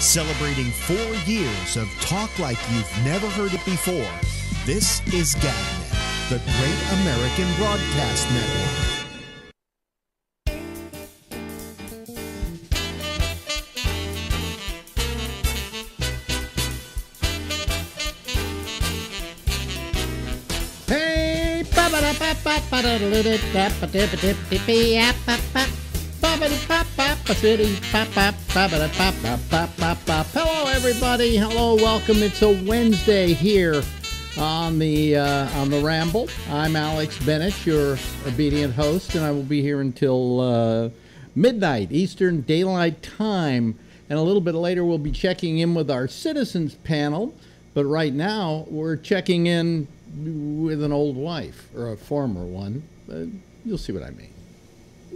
Celebrating four years of talk like you've never heard it before, this is GabNet, the Great American Broadcast Network. Hey, Hello, everybody. Hello, welcome. It's a Wednesday here on the uh, on the Ramble. I'm Alex Bennett, your obedient host, and I will be here until uh, midnight Eastern Daylight Time. And a little bit later, we'll be checking in with our citizens panel. But right now, we're checking in with an old wife or a former one. Uh, you'll see what I mean.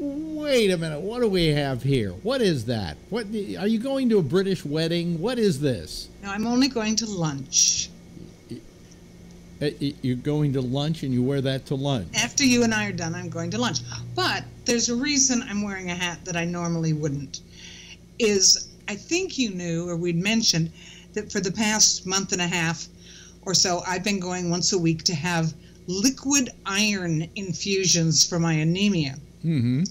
Wait a minute. What do we have here? What is that? What are you going to a British wedding? What is this? No, I'm only going to lunch. Uh, You're going to lunch and you wear that to lunch. After you and I are done, I'm going to lunch. But there's a reason I'm wearing a hat that I normally wouldn't. Is I think you knew or we'd mentioned that for the past month and a half or so, I've been going once a week to have liquid iron infusions for my anemia. Mm-hmm.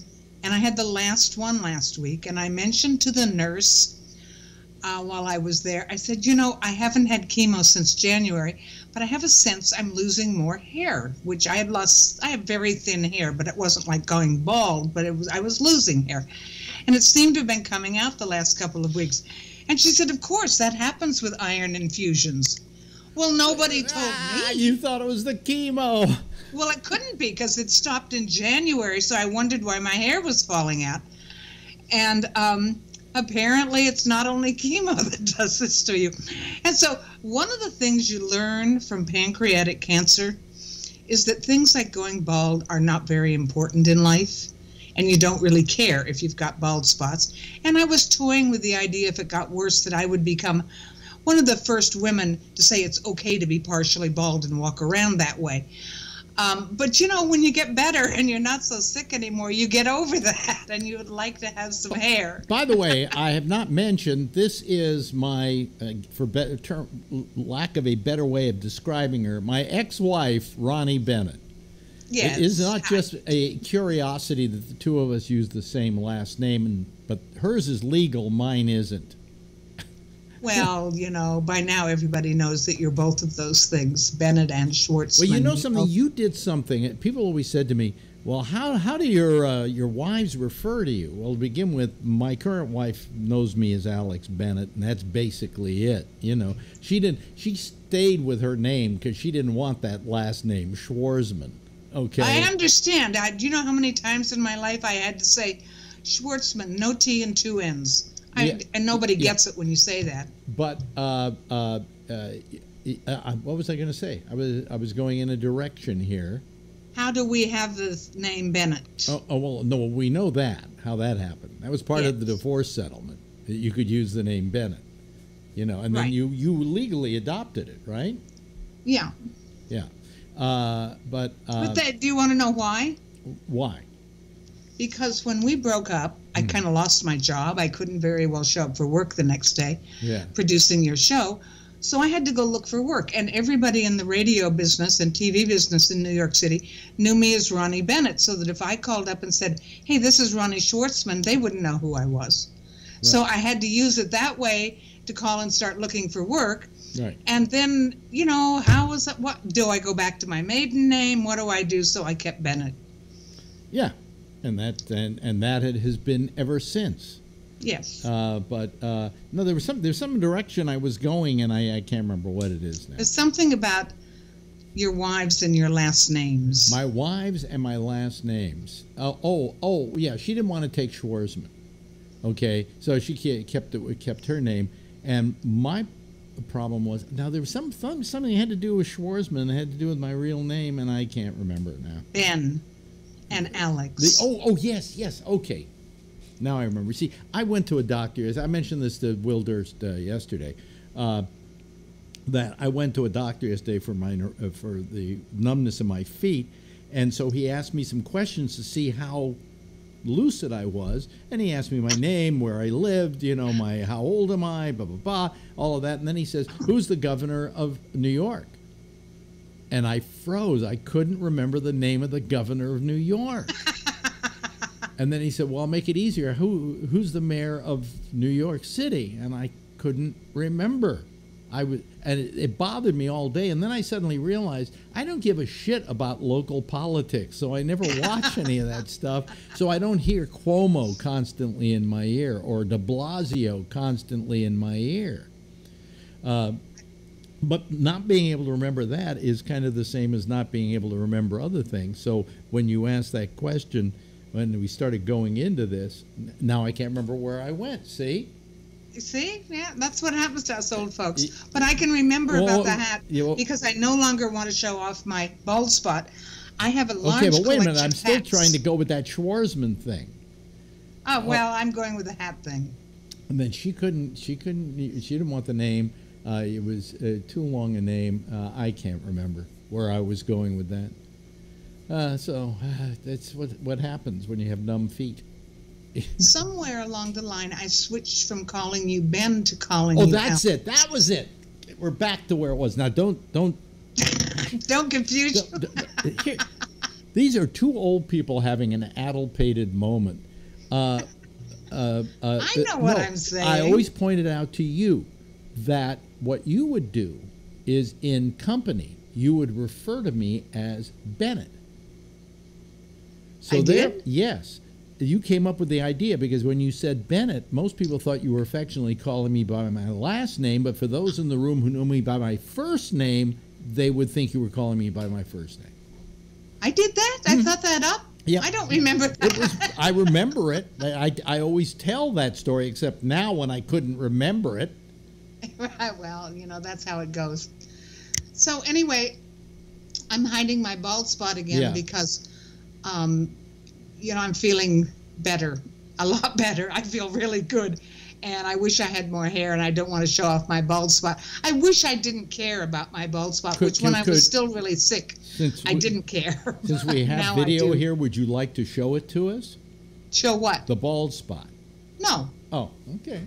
And I had the last one last week, and I mentioned to the nurse uh, while I was there, I said, you know, I haven't had chemo since January, but I have a sense I'm losing more hair, which I had lost. I have very thin hair, but it wasn't like going bald, but it was I was losing hair, and it seemed to have been coming out the last couple of weeks. And she said, of course, that happens with iron infusions. Well, nobody told Ah, me. you thought it was the chemo. Well, it couldn't be because it stopped in January, so I wondered why my hair was falling out. And um, apparently, it's not only chemo that does this to you. And so, one of the things you learn from pancreatic cancer is that things like going bald are not very important in life. And you don't really care if you've got bald spots. And I was toying with the idea if it got worse that I would become one of the first women to say it's okay to be partially bald and walk around that way. Um, but you know, when you get better and you're not so sick anymore, you get over that and you would like to have some hair. By the way, I have not mentioned this is my, uh, for better term, lack of a better way of describing her, my ex-wife Ronnie Bennett. Yes. It is not just a curiosity that the two of us use the same last name, and, but hers is legal, mine isn't. Well, you know, by now everybody knows that you're both of those things, Bennett and Schwartzman. Well, you know something. You did something. People always said to me, "Well, how how do your uh, your wives refer to you?" Well, to begin with, my current wife knows me as Alex Bennett, and that's basically it. You know, she didn't. She stayed with her name because she didn't want that last name, Schwarzman. Okay. I understand. I, do you know how many times in my life I had to say Schwartzman, no T and two N's? I, Yeah. And nobody Yeah. gets it when you say that. But uh, uh, uh, uh, what was I going to say? I was I was going in a direction here. How do we have the name Bennett? Oh, oh well, no, we know that how that happened. That was part of the divorce settlement. That you could use the name Bennett, you know, and then Right. you you legally adopted it, right? Yeah. Yeah. Uh, but uh, But that, do you want to know why? why? Because when we broke up, Hmm. I kind of lost my job. I couldn't very well show up for work the next day Yeah. producing your show. So I had to go look for work. And everybody in the radio business and TV business in New York City knew me as Ronnie Bennett. So that if I called up and said, hey, this is Ronnie Schwartzman, they wouldn't know who I was. So I had to use it that way to call and start looking for work. Right. And then, you know, how was that? What do I go back to my maiden name? What do I do? So I kept Bennett. Yeah. And that and and that it has been ever since. Yes. Uh, but uh, no, there was some there's some direction I was going, and I, I can't remember what it is now. There's something about your wives and your last names. My wives and my last names. Uh, oh, oh, yeah. She didn't want to take Schwarzman. Okay, so she kept it kept her name, and my problem was now there was some some- something had to do with Schwarzman. It had to do with my real name, and I can't remember it now. ben and Alex. The, oh, oh, yes, yes. Okay, now I remember. See, I went to a doctor. As I mentioned this to Will Durst uh, yesterday. Uh, that I went to a doctor yesterday for my uh, for the numbness in my feet, and so he asked me some questions to see how lucid I was. And he asked me my name, where I lived, you know, my how old am I, blah blah blah, all of that. And then he says, "Who's the governor of New York?" And I froze. I couldn't remember the name of the governor of New York. and then he said, "Well, I'll make it easier. Who who's the mayor of New York City?" And I couldn't remember. I was, and it, it, bothered me all day. And then I suddenly realized I don't give a shit about local politics, so I never watch any of that stuff. So I don't hear Cuomo constantly in my ear or De Blasio constantly in my ear. Uh, but not being able to remember that is kind of the same as not being able to remember other things. So when you ask that question, when we started going into this, now I can't remember where I went. See? See, yeah, that's what happens to us old folks. But I can remember well, about the hat yeah, well, because I no longer want to show off my bald spot. I have a large. Okay, but wait a minute. I'm still hats. trying to go with that Schwarzman thing. Oh, oh. well, oh. I'm going with the hat thing. And then she couldn't. She couldn't. She didn't want the name. Uh, it was uh, too long a name. Uh, I can't remember where I was going with that. Uh, so uh, that's what what happens when you have numb feet. Somewhere along the line, I switched from calling you Ben to calling oh, you. Oh, that's Al. it. That was it. We're back to where it was. Now, don't don't don't confuse. Don't, don't, here, these are two old people having an addlepated moment. Uh, uh, uh, I know what no, I'm saying. I always pointed out to you that what you would do is in company, you would refer to me as Bennett. So I there, did? yes you came up with the idea because when you said Bennett, most people thought you were affectionately calling me by my last name, but for those in the room who know me by my first name, they would think you were calling me by my first name. I did that. I mm. thought that up. Yeah, I don't remember that. Was, I remember it. I, I, I always tell that story, except now when I couldn't remember it. well, you know that's how it goes. So anyway, I'm hiding my bald spot again yeah. because um, you know, I'm feeling better, a lot better. I feel really good. And I wish I had more hair, and I don't want to show off my bald spot. I wish I didn't care about my bald spot, could, which when could, I was still really sick, since I we, didn't care. Since we have video here, would you like to show it to us? Show what? The bald spot. No. Oh, okay.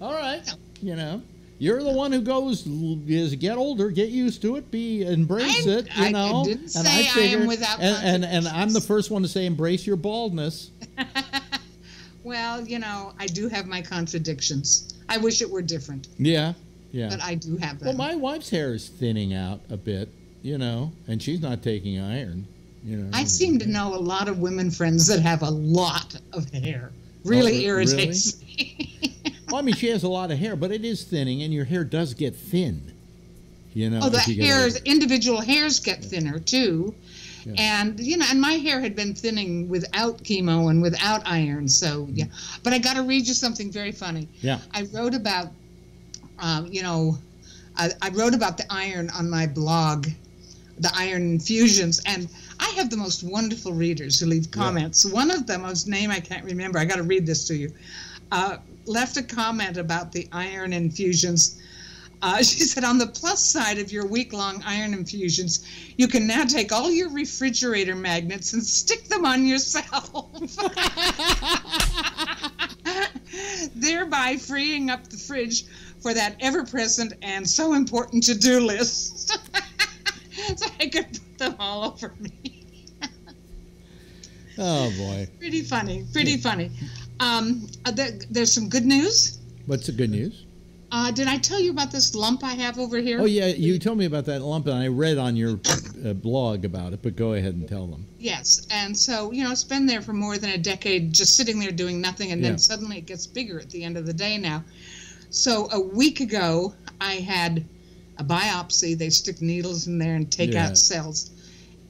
All right. No. You know. You're the one who goes is get older, get used to it, be embrace I, it, you I, know. I didn't say I, figured, I am without and, and, and I'm the first one to say embrace your baldness. well, you know, I do have my contradictions. I wish it were different. Yeah, yeah. But I do have them. Well, my wife's hair is thinning out a bit, you know, and she's not taking iron. You know, I seem to know a lot of women friends that have a lot of hair. Really oh, irritates really? me. well, I mean, she has a lot of hair, but it is thinning, and your hair does get thin. You know. Oh, the hairs, individual hairs get thinner too. Yeah. And you know, and my hair had been thinning without chemo and without iron. So yeah, but I got to read you something very funny. Yeah. I wrote about, um, you know, I, I wrote about the iron on my blog, the iron infusions, and I have the most wonderful readers who leave comments. Yeah. One of them, whose name I can't remember, I got to read this to you. Uh, left a comment about the iron infusions. Uh, she said, on the plus side of your week long iron infusions, you can now take all your refrigerator magnets and stick them on yourself, thereby freeing up the fridge for that ever present and so important to do list. so I could put them all over me. oh, boy. Pretty funny. Pretty funny. Um, uh, there, there's some good news. What's the good news? Uh, did I tell you about this lump I have over here? Oh yeah, you told me about that lump, and I read on your uh, blog about it. But go ahead and tell them. Yes, and so you know, it's been there for more than a decade, just sitting there doing nothing, and then yeah. suddenly it gets bigger at the end of the day. Now, so a week ago, I had a biopsy. They stick needles in there and take yeah. out cells,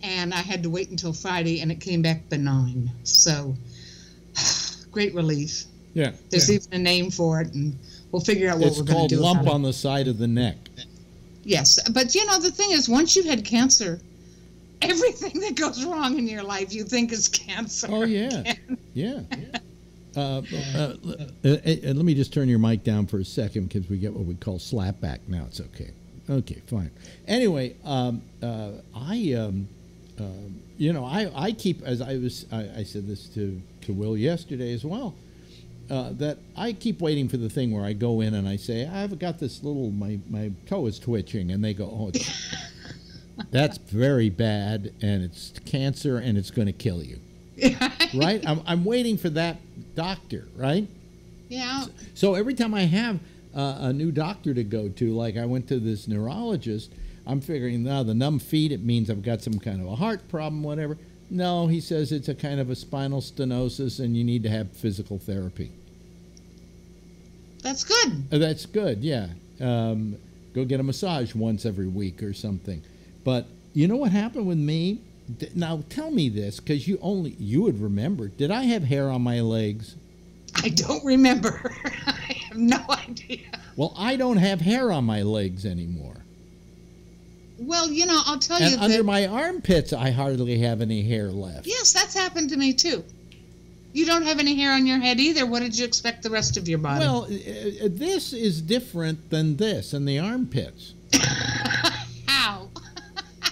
and I had to wait until Friday, and it came back benign. So great relief. Yeah. There's yeah. even a name for it, and we'll figure out what it's we're going to do. It's called lump on the side of the neck. Yes, but you know the thing is, once you've had cancer, everything that goes wrong in your life you think is cancer. Oh yeah, yeah. Uh, uh, uh, uh, let me just turn your mic down for a second because we get what we call slapback. Now it's okay. Okay, fine. Anyway, um, uh, I um, um, you know, I, I keep as I was I, I said this to to Will yesterday as well. Uh, that I keep waiting for the thing where I go in and I say I've got this little my my toe is twitching and they go oh that's very bad and it's cancer and it's going to kill you right I'm, I'm waiting for that doctor right Yeah. so every time I have uh, a new doctor to go to, like I went to this neurologist, I'm figuring now the numb feet it means I've got some kind of a heart problem, whatever. No, he says it's a kind of a spinal stenosis and you need to have physical therapy. That's good. Uh, That's good, yeah. Um, go get a massage once every week or something. But you know what happened with me? Now tell me this, because you only you would remember. Did I have hair on my legs? I don't remember. I have no idea. Well, I don't have hair on my legs anymore. Well, you know, I'll tell you And under that. my armpits, I hardly have any hair left. yes, that's happened to me too. You don't have any hair on your head either. What did you expect the rest of your body? Well, uh, uh, this is different than this and the armpits. how?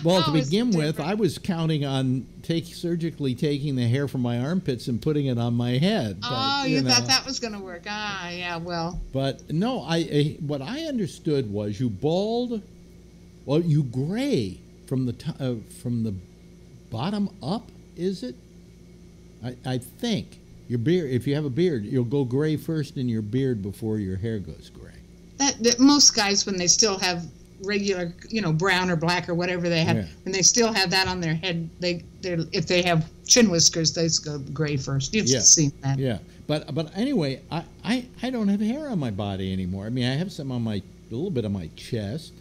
Well, to How it begin with. I was counting on take surgically taking the hair from my armpits and putting it on my head. but, oh, you, know. thought that was going to work. Ah, yeah. Well, But no, I, I what I understood was you bald, well, you gray from the to, uh, from the bottom up. Is it? I, I think your beard. If you have a beard, you'll go gray first in your beard before your hair goes gray. that, that most guys when they still have regular, you know, brown or black or whatever they have, Yeah. when they still have that on their head, they they if they have chin whiskers, they go gray first. You've Yeah. seen that. Yeah, but but anyway, I, I I don't have hair on my body anymore. I mean, I have some on my a little bit on my chest,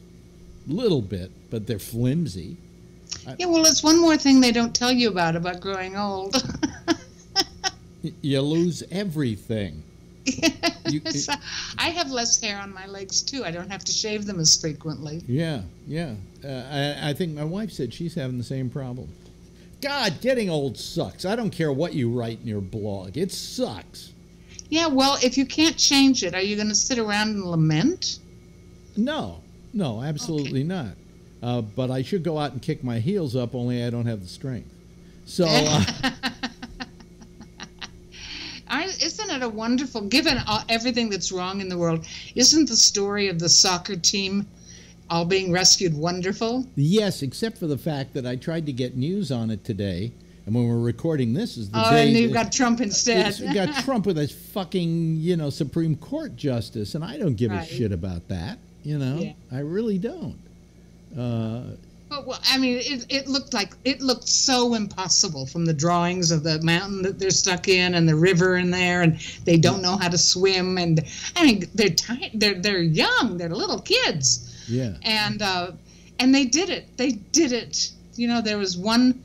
little bit, but they're flimsy. Yeah, well, it's one more thing they don't tell you about about growing old. You lose everything. You- So, I have less hair on my legs too. I don't have to shave them as frequently. Yeah, yeah. Uh, I, I think my wife said she's having the same problem. God, getting old sucks. I don't care what you write in your blog. It sucks. Yeah, well, if you can't change it, are you going to sit around and lament? No, no, absolutely not. Uh, but I should go out and kick my heels up, only I don't have the strength. So, uh, isn't it a wonderful, given everything that's wrong in the world, isn't the story of the soccer team all being rescued wonderful? yes, except for the fact that I tried to get news on it today, and when we're recording this is the Oh, day and you've got Trump instead. we got Trump with his fucking, you know, Supreme Court justice, and I don't give Right. a shit about that. You know, Yeah. I really don't. Uh, But, well, I mean, it, it looked like it looked so impossible from the drawings of the mountain that they're stuck in and the river in there, and they don't know how to swim. And I mean, they're they're they're young, they're little kids, yeah. and uh, and they did it. They did it. You know, there was one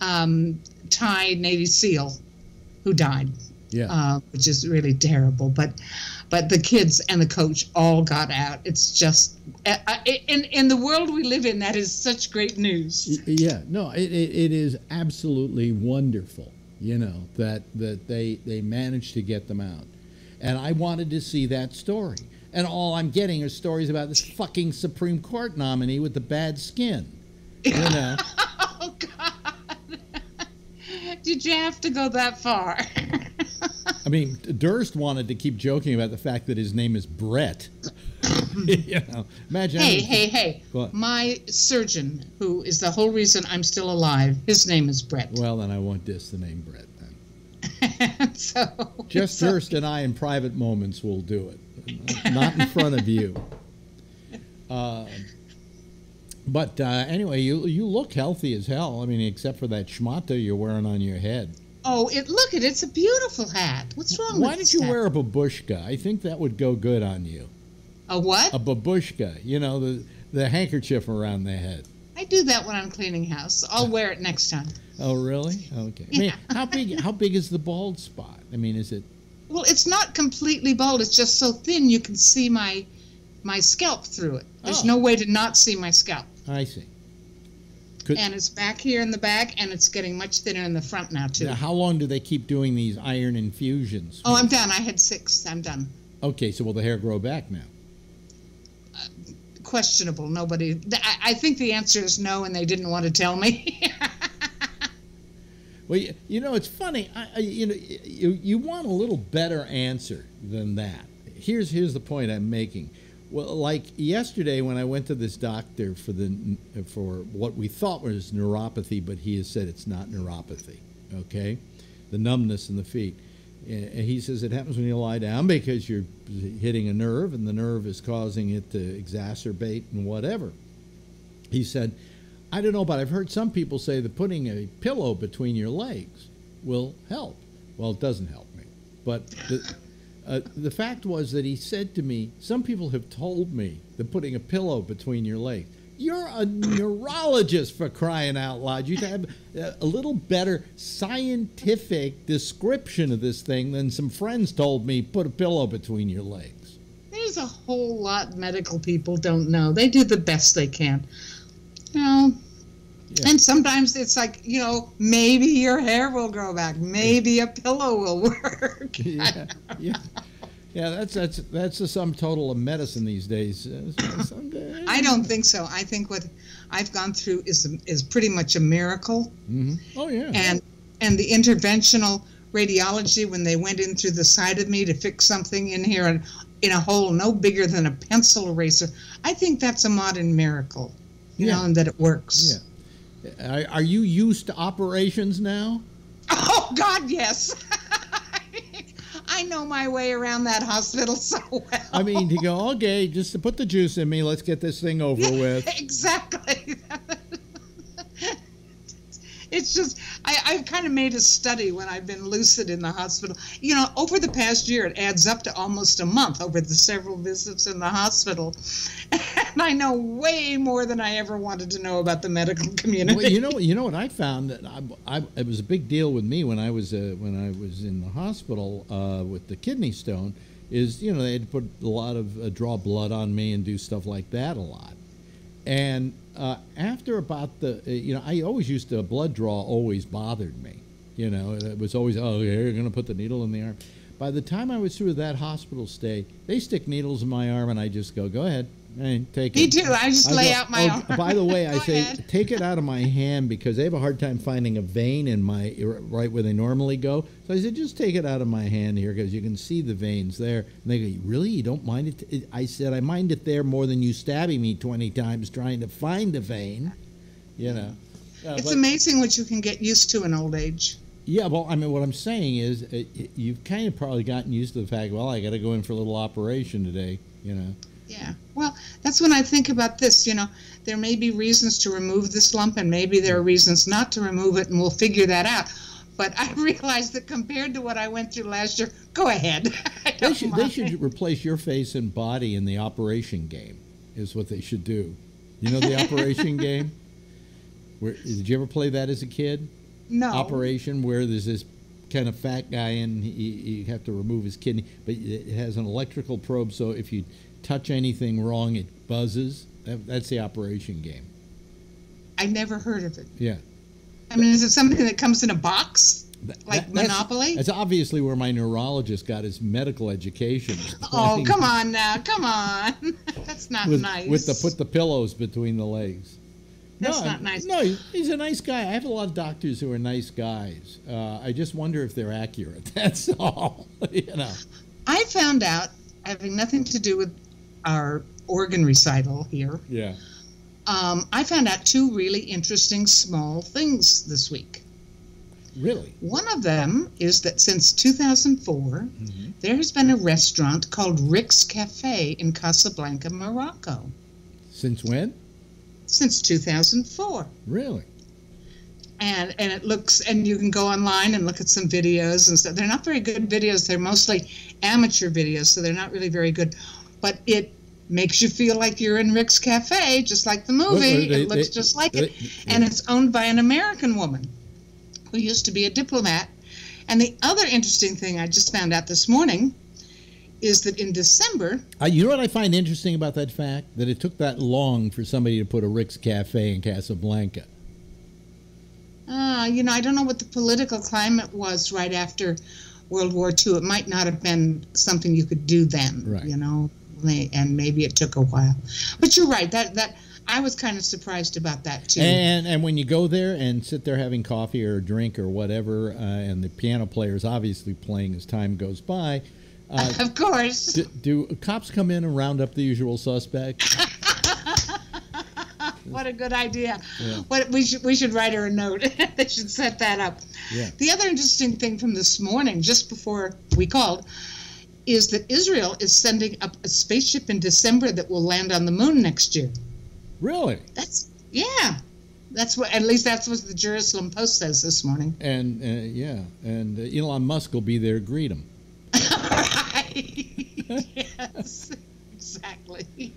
um, Thai Navy SEAL who died, Yeah. uh, which is really terrible. But but the kids and the coach all got out. It's just in in the world we live in, that is such great news. Yeah. No, it, it, it is absolutely wonderful. You know that that they they managed to get them out, and I wanted to see that story. And all I'm getting are stories about this fucking Supreme Court nominee with the bad skin. You know. Oh God! Did you have to go that far? I mean, Durst wanted to keep joking about the fact that his name is Brett. you know, imagine. hey, hey, hey! My surgeon, who is the whole reason I'm still alive, his name is Brett. Well, then I won't diss the name Brett. Then so just Durst and I, in private moments, will do it, not in front of you. Uh, but uh, anyway, you you look healthy as hell. I mean, except for that schmata you're wearing on your head. Oh, it look at it! It's a beautiful hat. What's wrong Why this you hat? wear a babushka? I think that would go good on you. a what? A babushka, you know, the the handkerchief around the head. I do that when I'm cleaning house. I'll wear it next time. Oh, really? Okay. I mean, how big? How big is the bald spot? I mean, is it? Well, it's not completely bald. It's just so thin you can see my my scalp through it. There's Oh. no way to not see my scalp. I see. Could, And it's back here in the back, and it's getting much thinner in the front now too. now, how long do they keep doing these iron infusions? Oh, I'm done. I had six. I'm done. Okay, so will the hair grow back now? Questionable. Nobody. I, I think the answer is no, and they didn't want to tell me. Well, you, you know, it's funny. I, I, you know, you, you want a little better answer than that. Here's here's the point I'm making. Well, like yesterday when I went to this doctor for the for what we thought was neuropathy, but he has said it's not neuropathy. Okay, the numbness in the feet. And he says it happens when you lie down because you're hitting a nerve, and the nerve is causing it to exacerbate and whatever. He said, I don't know, but I've heard some people say that putting a pillow between your legs will help. Well, it doesn't help me. But the, uh, the fact was that he said to me, Some people have told me that putting a pillow between your legs. You're a neurologist for crying out loud. You have a little better scientific description of this thing than some friends told me put a pillow between your legs. There's a whole lot medical people don't know. They do the best they can. You know, yeah. And sometimes it's like, you know, maybe your hair will grow back. Maybe a pillow will work. yeah, yeah. Yeah, that's that's that's the sum total of medicine these days. I don't think so. I think what I've gone through is is pretty much a miracle. Mm-hmm. Oh yeah. And and the interventional radiology when they went in through the side of me to fix something in here and in a hole no bigger than a pencil eraser. I think that's a modern miracle. You yeah. know, and that it works. Yeah. Are you used to operations now? Oh God, yes. I know my way around that hospital so well. I mean, to go, okay, just to put the juice in me, let's get this thing over yeah, with. Exactly. it's just I, I've kind of made a study when I've been lucid in the hospital. You know, over the past year, it adds up to almost a month over the several visits in the hospital, and I know way more than I ever wanted to know about the medical community. Well, you know, you know what I found that I, I, it was a big deal with me when I was uh, when I was in the hospital uh, with the kidney stone. Is you know they had to put a lot of uh, draw blood on me and do stuff like that a lot, and uh, after about the, uh, you know, I always used to, blood draw always bothered me. You know, it was always, oh, you're going to put the needle in the arm. By the time I was through that hospital stay, they stick needles in my arm and I just go, go ahead, Hey, take Me it. too. I just I lay go, out my oh, By the way, I say ahead. take it out of my hand because they have a hard time finding a vein in my right where they normally go. So I said, just take it out of my hand here because you can see the veins there. And they go, really? You don't mind it? I said, I mind it there more than you stabbing me 20 times trying to find a vein. You know. Uh, it's but, amazing what you can get used to in old age. Yeah, well, I mean, what I'm saying is, it, it, you've kind of probably gotten used to the fact. Well, I got to go in for a little operation today. You know. Yeah. Well, that's when I think about this. You know, there may be reasons to remove this lump, and maybe there are reasons not to remove it, and we'll figure that out. But I realize that compared to what I went through last year, go ahead. they should they should replace your face and body in the operation game. Is what they should do. You know the operation game. Where did you ever play that as a kid? No. Operation where there's this kind of fat guy and you have to remove his kidney, but it has an electrical probe. So if you touch anything wrong, it buzzes. That, that's the operation game. I never heard of it. Yeah. I mean, is it something that comes in a box? Like that, Monopoly? That's, obviously where my neurologist got his medical education. Oh, come on now. Come on. that's not with, nice. With the put the pillows between the legs. That's no, not nice. No, he's a nice guy. I have a lot of doctors who are nice guys. Uh, I just wonder if they're accurate. That's all. you know. I found out, having nothing to do with our organ recital here. Yeah. Um, I found out two really interesting small things this week. Really? One of them is that since 2004, mm-hmm. there has been a restaurant called Rick's Cafe in Casablanca, Morocco. Since when? Since 2004. Really? And and it looks and you can go online and look at some videos and stuff. They're not very good videos. They're mostly amateur videos, so they're not really very good but it makes you feel like you're in Rick's Cafe, just like the movie. They, it looks they, just like they, it. And it's owned by an American woman who used to be a diplomat. And the other interesting thing I just found out this morning is that in December. Uh, you know what I find interesting about that fact? That it took that long for somebody to put a Rick's Cafe in Casablanca. Uh, you know, I don't know what the political climate was right after World War II. It might not have been something you could do then, right. you know and maybe it took a while. But you're right. That that I was kind of surprised about that too. And and when you go there and sit there having coffee or a drink or whatever, uh, and the piano player is obviously playing as time goes by. Uh, of course. Do, do, cops come in and round up the usual suspects? what a good idea! Yeah. What we should we should write her a note. they should set that up. Yeah. The other interesting thing from this morning, just before we called, is that Israel is sending up a spaceship in December that will land on the moon next year. Really? That's yeah. That's what at least that's what the Jerusalem Post says this morning. And uh, yeah, and uh, Elon Musk will be there to greet him. right. yes. Exactly.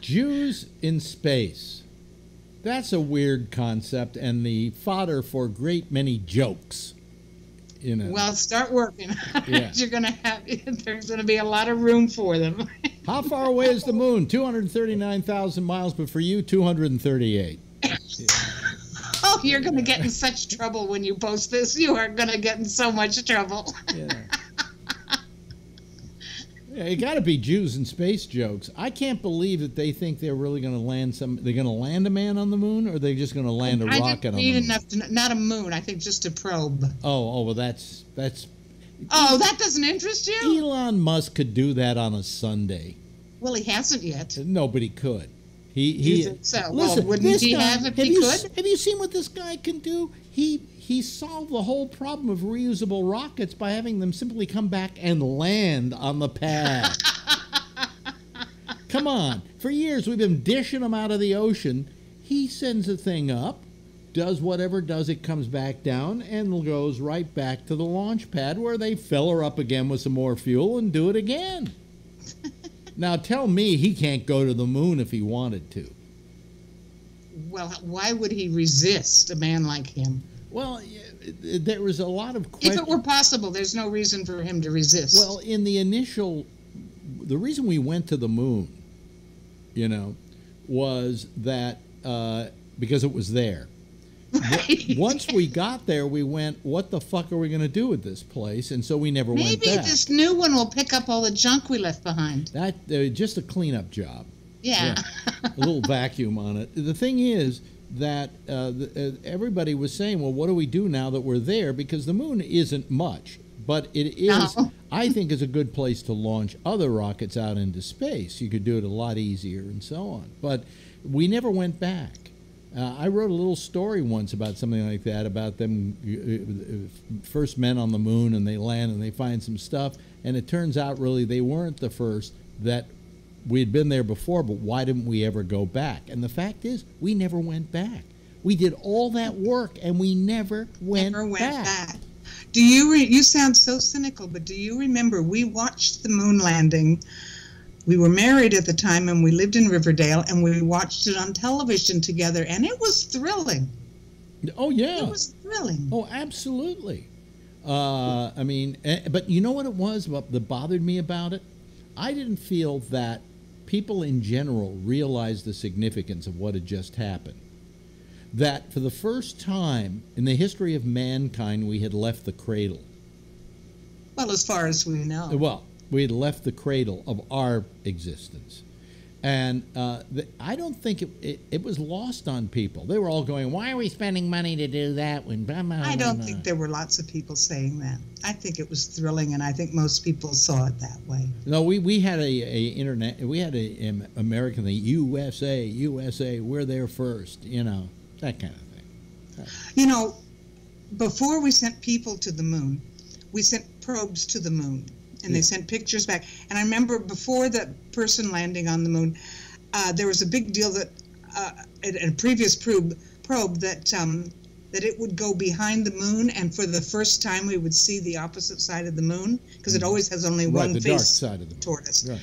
Jews in space. That's a weird concept and the fodder for great many jokes. You know. Well, start working. Yeah. You're gonna have there's gonna be a lot of room for them. How far away is the moon? 239,000 miles, but for you, 238. oh, you're gonna get in such trouble when you post this. You are gonna get in so much trouble. Yeah. It got to be Jews in space jokes. I can't believe that they think they're really going to land some. They're going to land a man on the moon, or they're just going to land a I rocket on the moon? enough to not a moon. I think just a probe. Oh, oh, well, that's that's. Oh, that doesn't interest you? Elon Musk could do that on a Sunday. Well, he hasn't yet. Nobody could. He he. so? Listen, well, wouldn't this he guy, have if have he you, could? Have you seen what this guy can do? He he solved the whole problem of reusable rockets by having them simply come back and land on the pad. Come on. For years, we've been dishing them out of the ocean. He sends the thing up, does whatever does it, comes back down, and goes right back to the launch pad where they fill her up again with some more fuel and do it again. now, tell me he can't go to the moon if he wanted to. Well, why would he resist a man like him? Well, there was a lot of If it were possible, there's no reason for him to resist. Well, in the initial, the reason we went to the moon, you know, was that uh, because it was there. right. Once we got there, we went, "What the fuck are we going to do with this place?" And so we never went Maybe this new one will pick up all the junk we left behind. That uh, just a cleanup job, Yeah. a little vacuum on it. The thing is that uh, the, uh, everybody was saying, "Well, what do we do now that we're there?" Because the moon isn't much, but it is. No. I think is a good place to launch other rockets out into space. You could do it a lot easier and so on. But we never went back. Uh, I wrote a little story once about something like that, about them uh, uh, first men on the moon, and they land and they find some stuff, and it turns out really they weren't the first that we had been there before, but why didn't we ever go back? And the fact is, we never went back. We did all that work, and we never went, Never went back. back. Do you re- you sound so cynical, but do you remember we watched the moon landing? We were married at the time and we lived in Riverdale and we watched it on television together and it was thrilling. Oh yeah. It was thrilling. Oh, absolutely. Uh, I mean, eh, but you know what it was what that bothered me about it? I didn't feel that people in general realized the significance of what had just happened. That for the first time in the history of mankind, we had left the cradle. Well, as far as we know. Well, we had left the cradle of our existence. And uh, the, I don't think it, it, it was lost on people. They were all going, Why are we spending money to do that? When blah, blah, I blah, don't think there were lots of people saying that. I think it was thrilling and I think most people saw it that way. No, we, we had a, a internet we had a, um, American the USA USA we're there first you know that kind of thing. You know, before we sent people to the moon, we sent probes to the moon, and they sent pictures back. And I remember before the person landing on the moon, uh, there was a big deal that uh, in a previous probe probe that um, that it would go behind the moon, and for the first time we would see the opposite side of the moon because it always has only Mm. Right, one the face dark side of the moon. toward us. Right.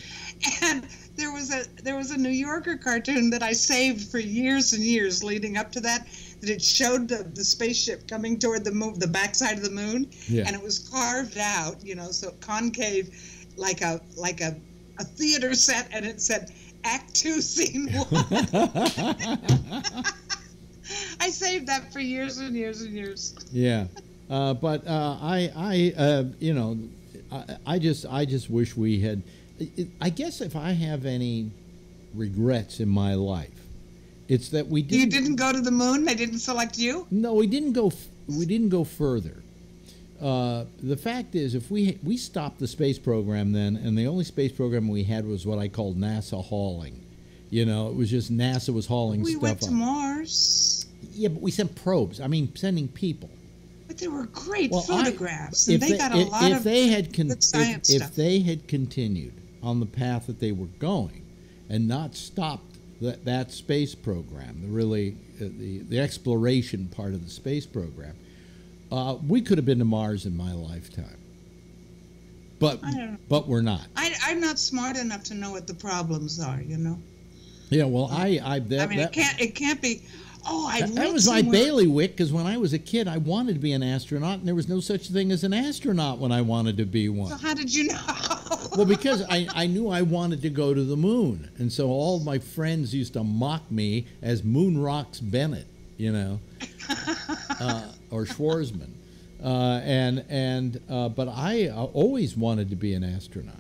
And there was a there was a New Yorker cartoon that I saved for years and years leading up to that. That it showed the, the spaceship coming toward the moon, the backside of the moon, Yeah. and it was carved out, you know, so concave, like a like a a theater set, and it said Act Two, Scene One. I saved that for years and years and years. Yeah, uh, but uh, I, I, uh, you know, I, I just, I just wish we had. I guess if I have any regrets in my life, It's that we didn't. You didn't go to the moon. They didn't select you. No, we didn't go. We didn't go further. Uh, the fact is, if we we stopped the space program then, and the only space program we had was what I called NASA hauling. You know, it was just NASA was hauling We stuff went to up. Mars, Yeah, but we sent probes. I mean, sending people. but they were great Well, I- photographs, and if they, got a if, lot if of they had con- good if, science if stuff. they had continued on the path that they were going, and not stopped that that space program, the really uh, the the exploration part of the space program, uh, we could have been to Mars in my lifetime. But I don't know. but we're not. I, I'm not smart enough to know what the problems are. You know, Yeah. Well, I I that, I mean, that, it can't. It can't be. Oh, I that, that was my somewhere- bailiwick because when I was a kid, I wanted to be an astronaut, and there was no such thing as an astronaut when I wanted to be one. So how did you know? Well, because I, I knew I wanted to go to the moon. And so all my friends used to mock me as Moon Rocks Bennett, you know, uh, or Schwarzman. Uh, and, and, uh, but I uh, always wanted to be an astronaut.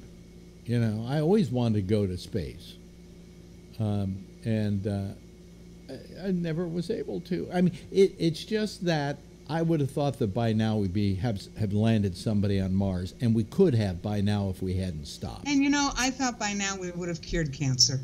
You know, I always wanted to go to space. Um, and uh, I, I never was able to. I mean, it, it's just that I would have thought that by now we'd be have, have landed somebody on Mars, and we could have by now if we hadn't stopped. and you know, I thought by now we would have cured cancer.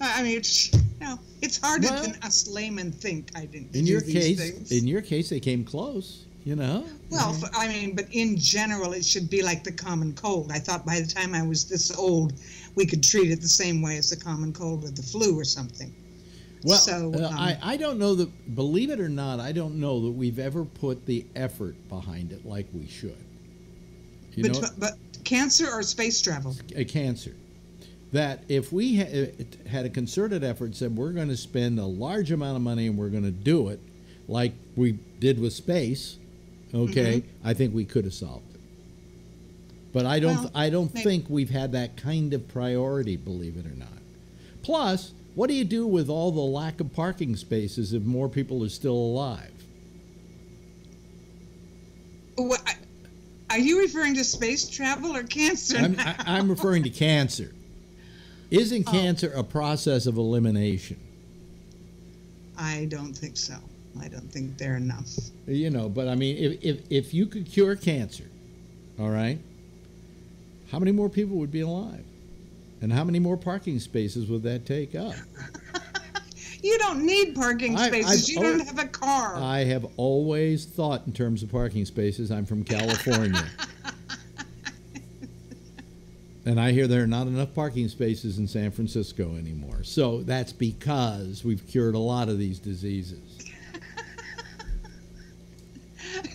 I mean, it's, you know, it's harder Well- than us laymen think. I didn't. In your these case, things. in your case, they came close. You know. Well, I mean, but in general, it should be like the common cold. I thought by the time I was this old, we could treat it the same way as the common cold or the flu or something. Well, So, uh, um, I, I don't know that, believe it or not, I don't know that we've ever put the effort behind it like we should. You but, know, but, but cancer or space travel? a cancer. That if we ha- had a concerted effort, said we're going to spend a large amount of money and we're going to do it, like we did with space, okay, Mm-hmm. I think we could have solved it. But I don't. Well, I don't maybe- think we've had that kind of priority, believe it or not. Plus, what do you do with all the lack of parking spaces if more people are still alive? What, I- are you referring to space travel or cancer? I'm. I, I'm referring to cancer. Isn't Oh. cancer a process of elimination? I don't think so. I don't think they're enough. You know, but I mean, if, if, if you could cure cancer, all right, how many more people would be alive? And how many more parking spaces would that take up? You don't need parking spaces. I've you don't have a car. I have always thought in terms of parking spaces. I'm from California. and I hear there are not enough parking spaces in San Francisco anymore. So that's because we've cured a lot of these diseases.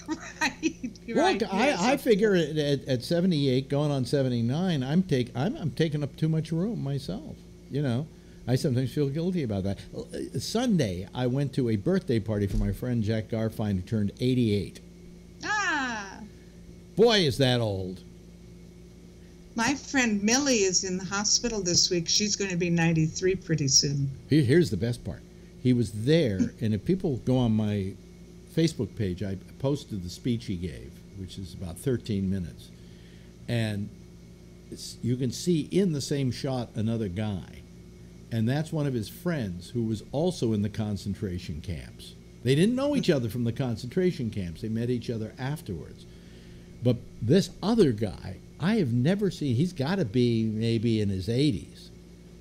right. Look, right. I, yes, I figure at, at, at 78, going on 79, I'm take I'm, I'm taking up too much room myself. You know, I sometimes feel guilty about that. Uh, Sunday, I went to a birthday party for my friend Jack Garfein, who turned 88. Ah. Boy, is that old. My friend Millie is in the hospital this week. She's going to be 93 pretty soon. Here's the best part. He was there, and if people go on my Facebook page, I posted the speech he gave, which is about 13 minutes. And you can see in the same shot another guy. And that's one of his friends who was also in the concentration camps. They didn't know each other from the concentration camps, they met each other afterwards. But this other guy, I have never seen, he's got to be maybe in his 80s.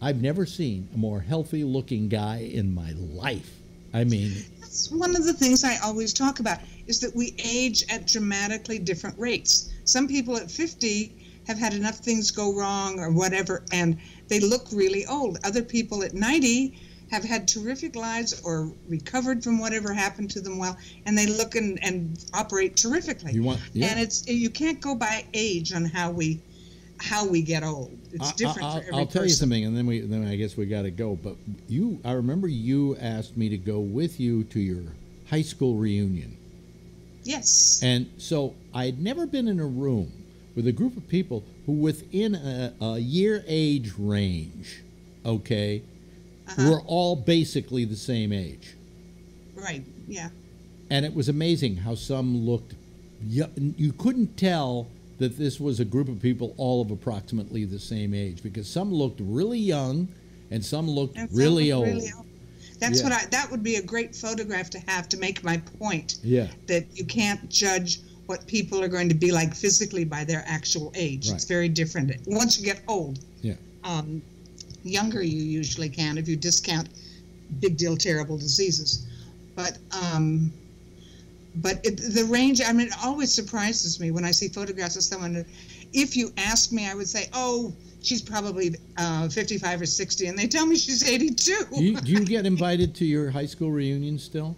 I've never seen a more healthy looking guy in my life. I mean, That's one of the things I always talk about is that we age at dramatically different rates. Some people at 50 have had enough things go wrong or whatever, and they look really old. Other people at 90 have had terrific lives or recovered from whatever happened to them well, and they look and, and operate terrifically. You want- yeah. And it's you can't go by age on how we how we get old. It's I- different I, for will every I'll tell you something, and then we then I guess we got to go. But you, I remember you asked me to go with you to your high school reunion, Yes. and so I had never been in a room with a group of people who, within a, a year age range, okay, Uh-huh. were all basically the same age. Right. Yeah. and it was amazing how some looked yo- you couldn't tell that this was a group of people all of approximately the same age because some looked really young and some looked And really old really old. That's Yeah. what I. That would be a great photograph to have to make my point. Yeah. That you can't judge what people are going to be like physically by their actual age. Right. It's very different. Once you get old, Yeah. um, younger you usually can if you discount big deal terrible diseases. But um, but it, the range. I mean, it always surprises me when I see photographs of someone. If you ask me, I would say, oh. She's probably uh, 55 or 60, and they tell me she's 82. Do you, do you get invited to your high school reunion still?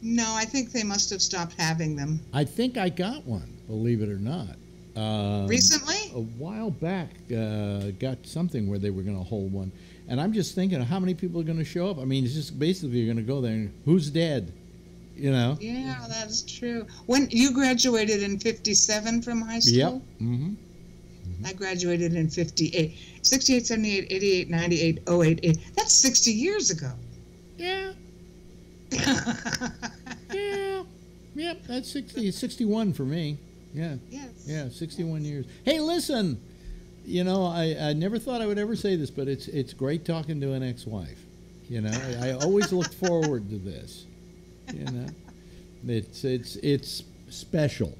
No, I think they must have stopped having them I think I got one, believe it or not. Um, recently. a while back, uh, got something where they were going to hold one, and I'm just thinking, how many people are going to show up? I mean, it's just basically you're going to go there and who's dead, you know? Yeah, that's true. When you graduated in 57 from high school? Yep. Mm-hmm. I graduated in 58. 68, 78, 88, 98, 08, 8. That's 60 years ago. Yeah. Yeah. Yep. That's 60, 61 for me. Yeah. yes. Yeah. 61 years. Hey, listen. You know, I, I never thought I would ever say this, but it's it's great talking to an ex-wife. You know, I, I always look forward to this. You know, it's it's it's special.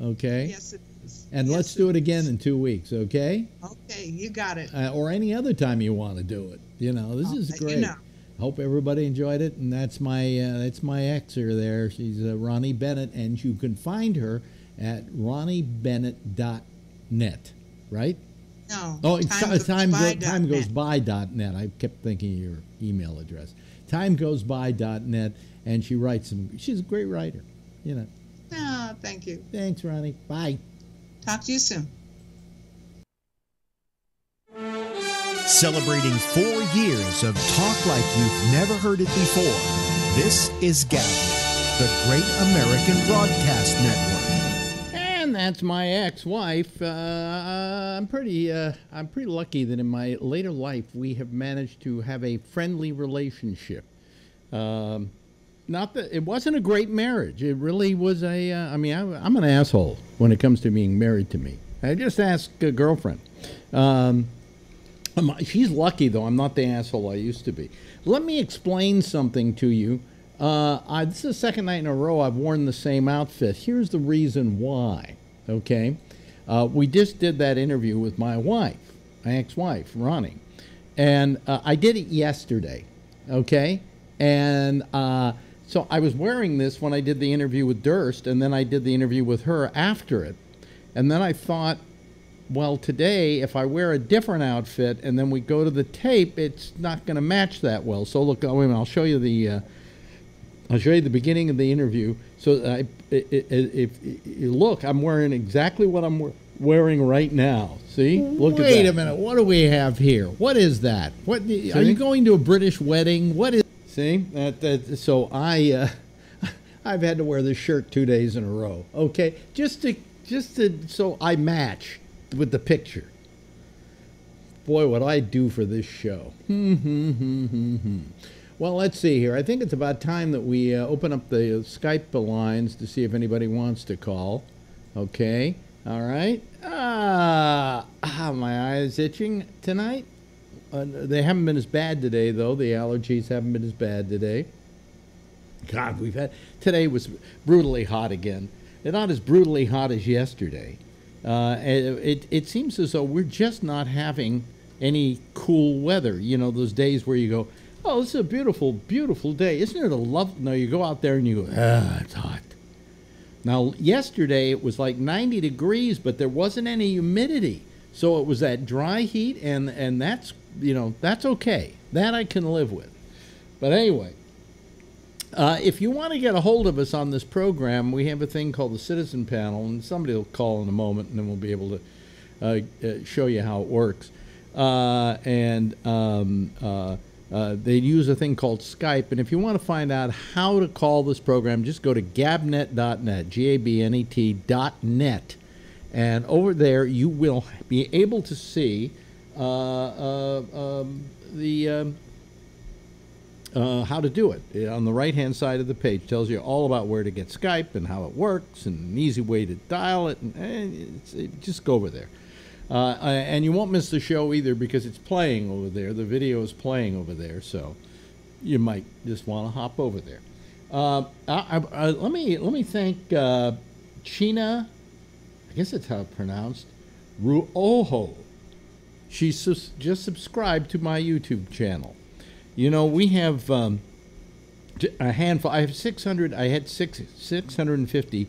Okay. Yes, it. And Yes, let's do it again in two weeks, okay? Okay, you got it. Uh, or any other time you want to do it. You know, this I'll is let you great. know. Hope everybody enjoyed it, and that's my uh, that's my exer there. She's uh, Ronni Bennett, and you can find her at ronniebennett.net, right? No. Oh, it's time, time, go, time goes by dot net. I kept thinking of your email address. Time goes by dot net, and she writes some. She's a great writer. You know. Oh, thank you. Thanks, Ronni. Bye. Talk to you soon. Celebrating four years of talk like you've never heard it before. This is GABNET, the Great American Broadcast Network. And that's my ex-wife. Uh, I'm pretty. Uh, I'm pretty lucky that in my later life we have managed to have a friendly relationship. Um, not that it wasn't a great marriage. It really was a. Uh, I mean, I, I'm an asshole when it comes to being married to me. I just ask a girlfriend. Um, she's lucky though. I'm not the asshole I used to be. Let me explain something to you. Uh, I, this is the second night in a row I've worn the same outfit. Here's the reason why. Okay, uh, we just did that interview with my wife, my ex-wife, Ronni, and uh, I did it yesterday. Okay, and uh, so I was wearing this when I did the interview with Durst, and then I did the interview with her after it, and then I thought, well, today, if I wear a different outfit and then we go to the tape, it's not going to match that well. So look, oh, wait a minute, I'll show you the. Uh, I'll show you the beginning of the interview. So I, if, you look, I'm wearing exactly what I'm wearing right now. See? Look. Wait a minute. What do we have here? What is that? What are you going to a British wedding? What is? See? That, that, so I. Uh, I've had to wear this shirt two days in a row. Okay, just to just to so I match with the picture. Boy, what I do for this show. well, let's see here. I think it's about time that we uh, open up the Skype lines to see if anybody wants to call. Okay, all right. Ah, ah my eyes itching tonight. Uh, they haven't been as bad today, though. The allergies haven't been as bad today. God, we've had today was brutally hot again. Not as brutally hot as yesterday. Uh, it, it it seems as though we're just not having any cool weather. You know, those days where you go, "Oh, this is a beautiful, beautiful day, isn't it a love?" No, you go out there and you go, "Ah, it's hot." Now, yesterday it was like 90 degrees, but there wasn't any humidity, so it was that dry heat, and and that's you know that's okay. That I can live with. But anyway, uh, if you want to get a hold of us on this program, we have a thing called the Citizen Panel, and somebody will call in a moment, and then we'll be able to uh, uh, show you how it works. Uh, and um, uh, uh, they use a thing called Skype, and if you want to find out how to call this program, just go to gabnet.net, G-A-B-N-E-T dot net, and over there you will be able to see um, the um, uh, how to do it. Uh, On the right hand side of the page tells you all about where to get Skype and how it works and an easy way to dial it. And, and it, just go over there. Uh, uh, and you won't miss the show either because it's playing over there. The video is playing over there. So you might just want to hop over there. Uh, I, I, let me let me thank uh, China. I guess that's how it's pronounced. Ruoho. She sus- just subscribed to my YouTube channel. You know, we have um, a handful. I have 600. I had six 650.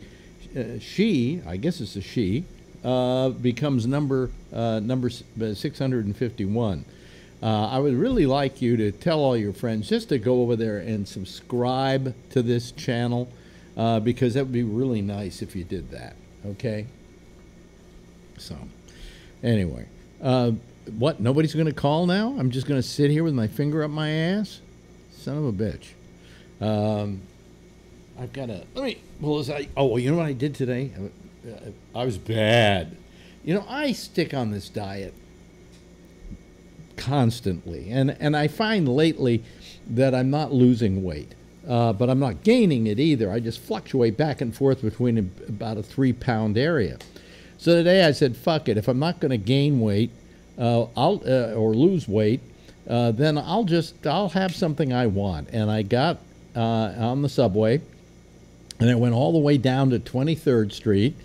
Uh, she, I guess it's a she, uh, becomes number uh, number uh, 651. Uh, I would really like you to tell all your friends just to go over there and subscribe to this channel uh, because that would be really nice if you did that. Okay. So, anyway, what? Nobody's going to call now? I'm just going to sit here with my finger up my ass? Son of a bitch. Um, I've got a. Let me. Well, as I. Oh, you know what I did today? I, I was bad. You know, I stick on this diet constantly, and and I find lately that I'm not losing weight, uh, but I'm not gaining it either. I just fluctuate back and forth between about a three pound area. So today I said, "Fuck it! If I'm not going to gain weight, uh, I'll uh, or lose weight, uh, then I'll just I'll have something I want." And I got uh, on the subway, and it went all the way down to 23rd Street,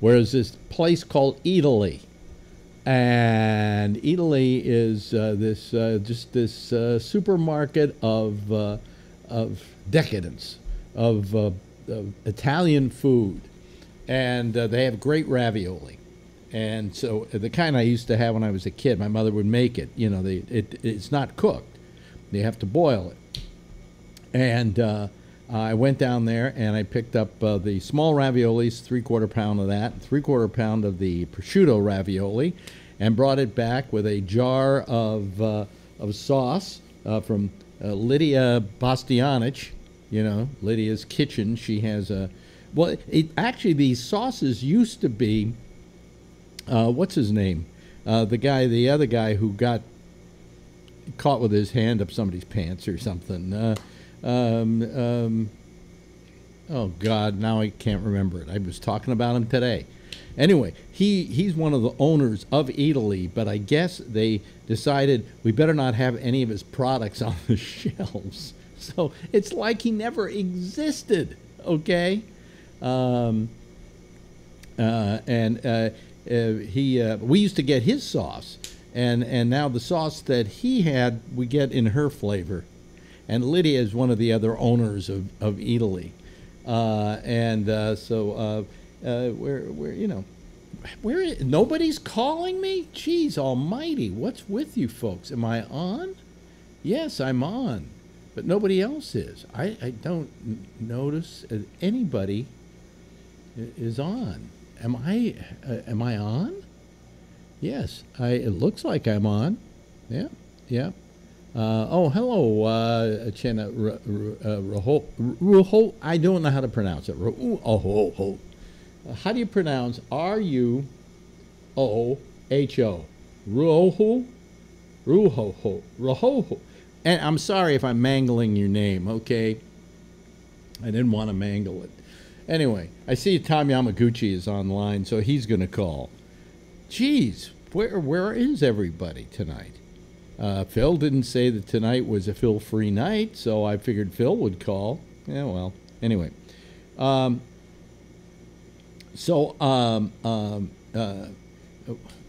where there's this place called Eataly and Eataly is uh, this uh, just this supermarket of of decadence of, of, Italian food, and they have great ravioli, and so the kind I used to have when I was a kid. My mother would make it. You know, they, it it's not cooked; they have to boil it, and. I went down there and I picked up the small raviolis, three quarter pound of that, three quarter pound of the prosciutto ravioli, and brought it back with a jar of, uh, of sauce uh, from uh, Lydia Bastianich. You know, Lydia's kitchen. She has a. Well, it, actually, these sauces used to be. Uh, what's his name? Uh, the guy, the other guy who got caught with his hand up somebody's pants or something. Uh, um, um, oh God, now I can't remember it. I was talking about him today. Anyway, he, he's one of the owners of Eataly, but I guess they decided we better not have any of his products on the shelves. So it's like he never existed, okay? Um, uh, and uh, he, uh, we used to get his sauce, and, and now the sauce that he had, we get in her flavor. And Lydia is one of the other owners of, of Eataly, Uh, and uh, so uh, where where you know where nobody's calling me? Jeez almighty what's with you folks? Am i on? Yes i'm on but nobody else is. I, I don't notice anybody is on am i uh, am i on yes i it looks like i'm on yeah yeah uh, oh, hello, uh, Chena Ruho. Ruho. I don't know how to pronounce it. Ruho. How do you pronounce R U O H O? Ruoho? Ruhoho. Ruhoho. And I'm sorry if I'm mangling your name, okay? I didn't want to mangle it. Anyway, I see Tom Yamaguchi is online, so he's going to call. Geez, where where is everybody tonight? Uh, Phil didn't say that tonight was a Phil free night, so I figured Phil would call. Yeah, well, anyway. Um, so, um, um, uh,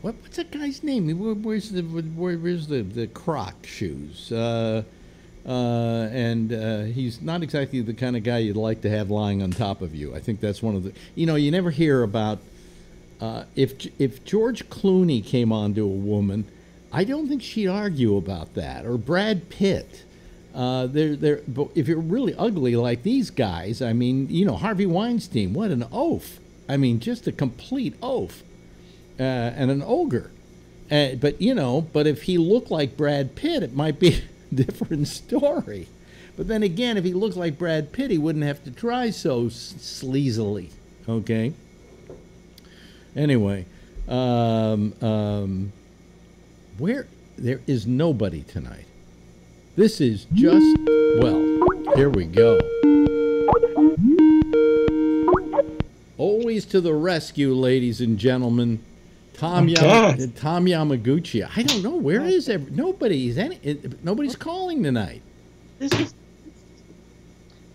what, what's that guy's name? Where, where's the where, where's the the Croc shoes? Uh, uh, and uh, he's not exactly the kind of guy you'd like to have lying on top of you. I think that's one of the. You know, you never hear about uh, if if George Clooney came on to a woman. I don't think she'd argue about that. Or Brad Pitt. Uh, they're, they're, but if you're really ugly like these guys, I mean, you know, Harvey Weinstein, what an oaf. I mean, just a complete oaf uh, and an ogre. Uh, but, you know, but if he looked like Brad Pitt, it might be different story. But then again, if he looked like Brad Pitt, he wouldn't have to try so sleazily. Okay? Anyway, um, um, where there is nobody tonight. This is just, well, here we go. Always to the rescue, ladies and gentlemen. Tom, Yam- Tom Yamaguchi. I don't know where is every- nobody's any nobody's calling tonight. this is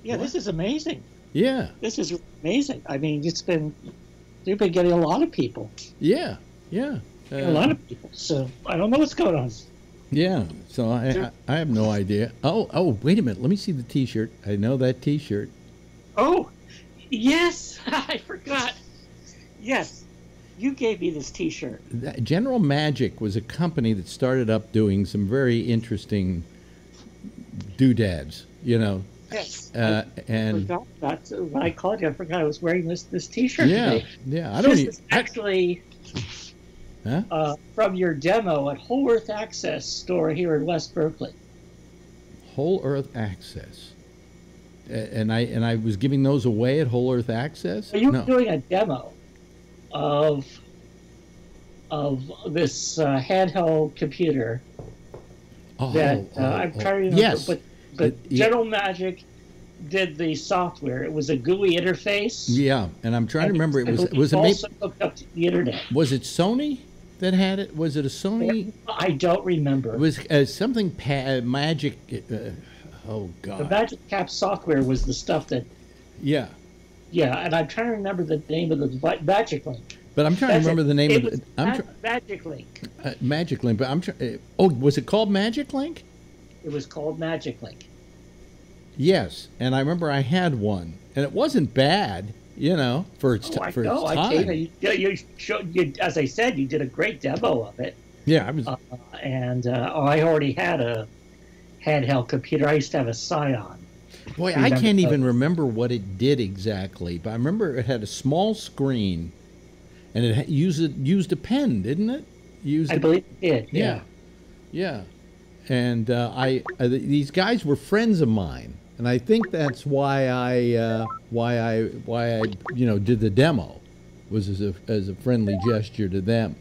yeah, this is amazing. Yeah, This is amazing. I mean, it's been you've been getting a lot of people, yeah, yeah. a lot of people. So I don't know what's going on. Yeah, so I, I I have no idea. Oh oh wait a minute, let me see the T-shirt. I know that T-shirt. Oh, yes, I forgot. Yes, you gave me this T-shirt. General Magic was a company that started up doing some very interesting doodads. You know, Yes. uh, I and forgot that when I called you. I forgot I was wearing this this T-shirt. yeah, today. yeah. I don't. This is I, actually Huh? uh, from your demo at Whole Earth Access store here in West Berkeley. Whole Earth Access. And I and I was giving those away at Whole Earth Access. Are you No. doing a demo of of this uh, handheld computer Oh, that oh, uh, I'm oh. trying to remember, Yes. but but It-. General Magic did the software. It was a GUI interface. Yeah, and I'm trying to remember. It was was it also hooked up to the internet. was it Sony that had it? Was it a Sony? I don't remember. It was uh, something pa- magic. Uh, oh God! the Magic Cap software was the stuff that Yeah, yeah, and I'm trying to remember the name of the. Magic Link. but I'm trying That's to remember it. the name It of it. I'm Ma- tr- Magic Link. uh, Magic Link, but I'm trying. Uh, oh, was it called Magic Link? It was called Magic Link. Yes, and I remember I had one, and it wasn't bad. You know, for its, Oh, t- I for know. its I time. it. You, you, showed, you, as I said, you did a great demo of it. Yeah, I was. Uh, and uh, I already had a handheld computer. I used to have a Psion. Boy, I can't even remember what it did exactly, but I remember it had a small screen, and it used it used a pen, didn't it? Used I a- believe it did. yeah, yeah. And uh, I uh, these guys were friends of mine, and I think that's why I uh, why I why I you know did the demo was as a as a friendly gesture to them.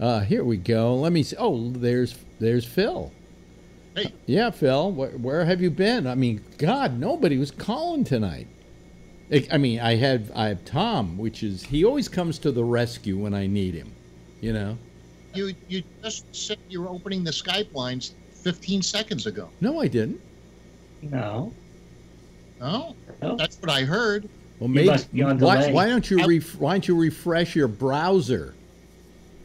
Uh, here we go. Let me see. Oh, there's there's Phil. Hey. Yeah, Phil. Where, where have you been? I mean, God, nobody was calling tonight. I I mean, I have I have Tom, which is he always comes to the rescue when I need him. You know. You you just said you were opening the Skype lines 15 seconds ago. No, I didn't. No. No, No. that's what I heard. Well, You maybe. must be on why, why don't you Out- ref, Why don't you refresh your browser?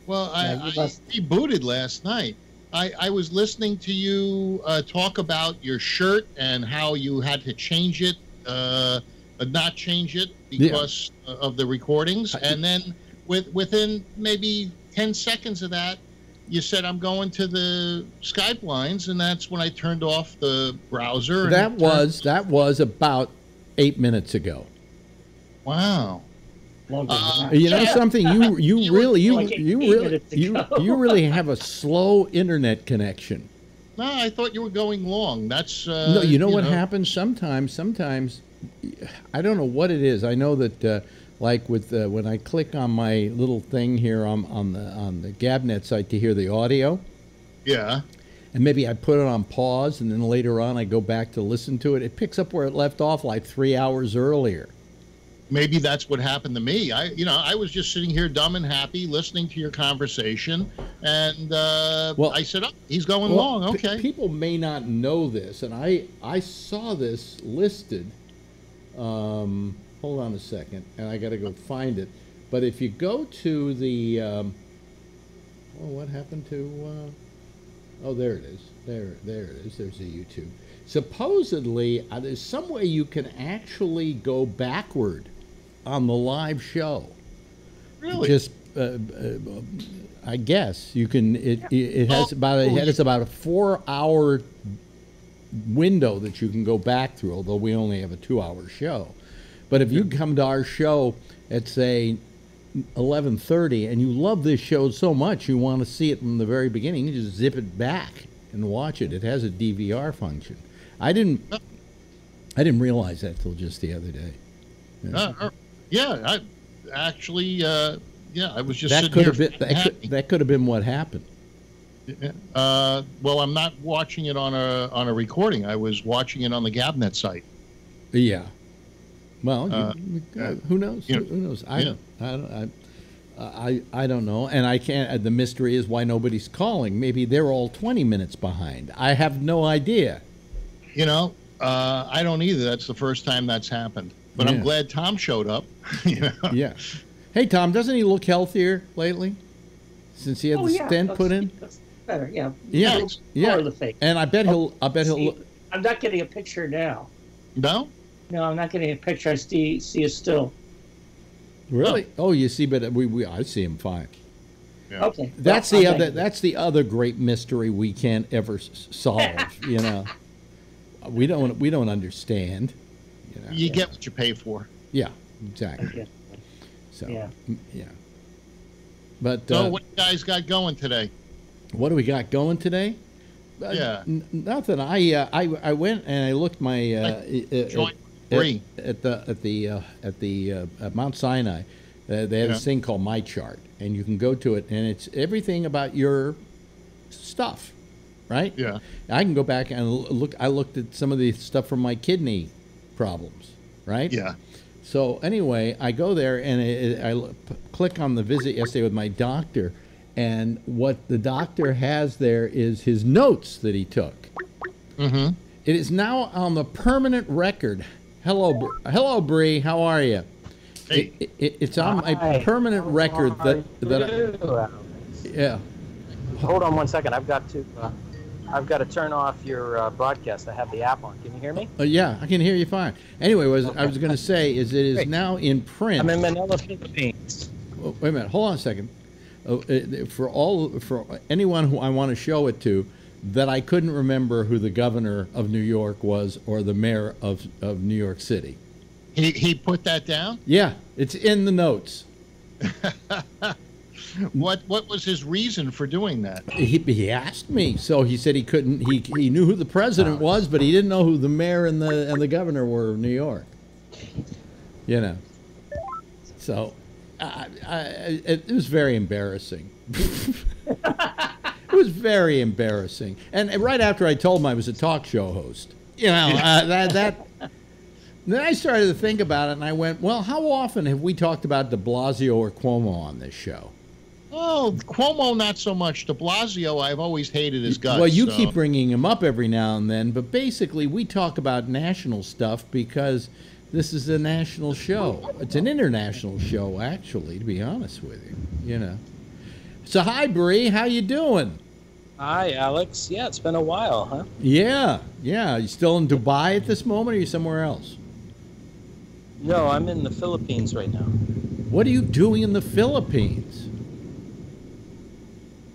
Well, I, Yeah, you I must- rebooted last night. I, I was listening to you uh, talk about your shirt and how you had to change it, uh, uh, not change it because uh of the recordings, and then with within maybe 10 seconds of that, you said I'm going to the Skype lines, and that's when I turned off the browser. and That was that was about eight minutes ago. wow. Longer Uh. You know Yeah. something? You you You really you you really you you really have a slow internet connection. No, I thought you were going long. That's uh, no, you know what happens sometimes. Sometimes I don't know what it is. I know that uh, like with uh, when I click on my little thing here on on the on the Gabnet site to hear the audio. Yeah. and maybe I put it on pause, and then later on I go back to listen to it. It picks up where it left off, like three hours earlier. Maybe that's what happened to me. I, you know, I was just sitting here dumb and happy, listening to your conversation, and uh, Well- I said, "Oh, he's going Well, long." Okay. people may not know this, and I I saw this listed. Um, hold on a second, and I got to go find it. But if you go to the, um, oh, what happened to? Uh, oh, there it is. There, there it is. There's the YouTube. Supposedly, uh, there's some way you can actually go backward on the live show. really? Just, uh, uh, I guess you can. It it, it has Oh, about it oh, has about a four hour window that you can go back through. Although we only have a two hour show, but if you come to our show at say eleven thirty and you love this show so much you want to see it from the very beginning, you just zip it back and watch it. It has a DVR function. I didn't. I didn't realize that till just the other day. Uh, uh, yeah, I actually, uh, yeah, I was just that sitting could here have been that could, that could have been what happened. Uh, well, I'm not watching it on a on a recording. I was watching it on the Gabnet site. Yeah. Well, Uh, you- who knows? you Who, know, who knows? I yeah. don't. I. I, I, I don't know, and I can't. uh, The mystery is why nobody's calling. Maybe they're all twenty minutes behind. I have no idea. You know, uh, I don't either. That's the first time that's happened. But Yeah. I'm glad Tom showed up. you know? Yeah. Hey Tom, doesn't he look healthier lately? Since he had oh, the yeah, stent that's- put in? better, yeah. Yeah. More Yeah. of the face. And I bet he'll I bet he'll See, look I'm not getting a picture now. No? No, I'm not getting a picture. I see, see a still. Really? Oh, you see, but we, we I see him fine. Yeah. Okay. That's Well, the I'm other. That's the other great mystery we can't ever s- solve. you know, we don't we don't understand. You know? You get what you pay for. Yeah, exactly. Yeah. So Yeah. mm, yeah. But So, uh, what you guys got going today? what do we got going today? Uh, Yeah. n- nothing. I uh, I I went and I looked my uh, uh, Joint at, at the at the uh, at the uh, at Mount Sinai. Uh, they have Yeah. this thing called My Chart, and you can go to it, and it's everything about your stuff, right? Yeah. I can go back and look. I looked at some of the stuff from my kidney problems, right? Yeah. So anyway, I go there and it, I l- p- click on the visit yesterday with my doctor, and what the doctor has there is his notes that he took. Mm-hmm. It is now on the permanent record. Hello, Br- hello, Bree. How are you? Hey. It, it, it's on my permanent record that that I, yeah. Hold on one second. I've got to. Uh, I've got to turn off your uh, broadcast. I have the app on. Can you hear me? Uh, yeah, I can hear you fine. Anyway, what I was going to say is it is Great. now in print. I'm in Manila, Philippines. Oh, wait a minute. Hold on a second. Uh, uh, for all for anyone who I want to show it to, that I couldn't remember who the governor of New York was or the mayor of of New York City. He, he put that down? Yeah, it's in the notes. What what was his reason for doing that? He, he asked me, so he said he couldn't. He he knew who the president was, but he didn't know who the mayor and the and the governor were of New York. You know. So, I, I, it, it was very embarrassing. it was very embarrassing, and right after I told him I was a talk show host, you know uh, that that. Then I started to think about it, and I went, "Well, how often have we talked about De Blasio or Cuomo on this show?" Oh, Cuomo, not so much. De Blasio, I've always hated his guts. Well, you so- keep bringing him up every now and then, but basically, we talk about national stuff because this is a national show. It's an international show, actually, to be honest with you. You know. So, hi, Bree. How you doing? Hi, Alex. Yeah, it's been a while, huh? Yeah, yeah. You still in Dubai at this moment, or are you somewhere else? No, I'm in the Philippines right now. What are you doing in the Philippines?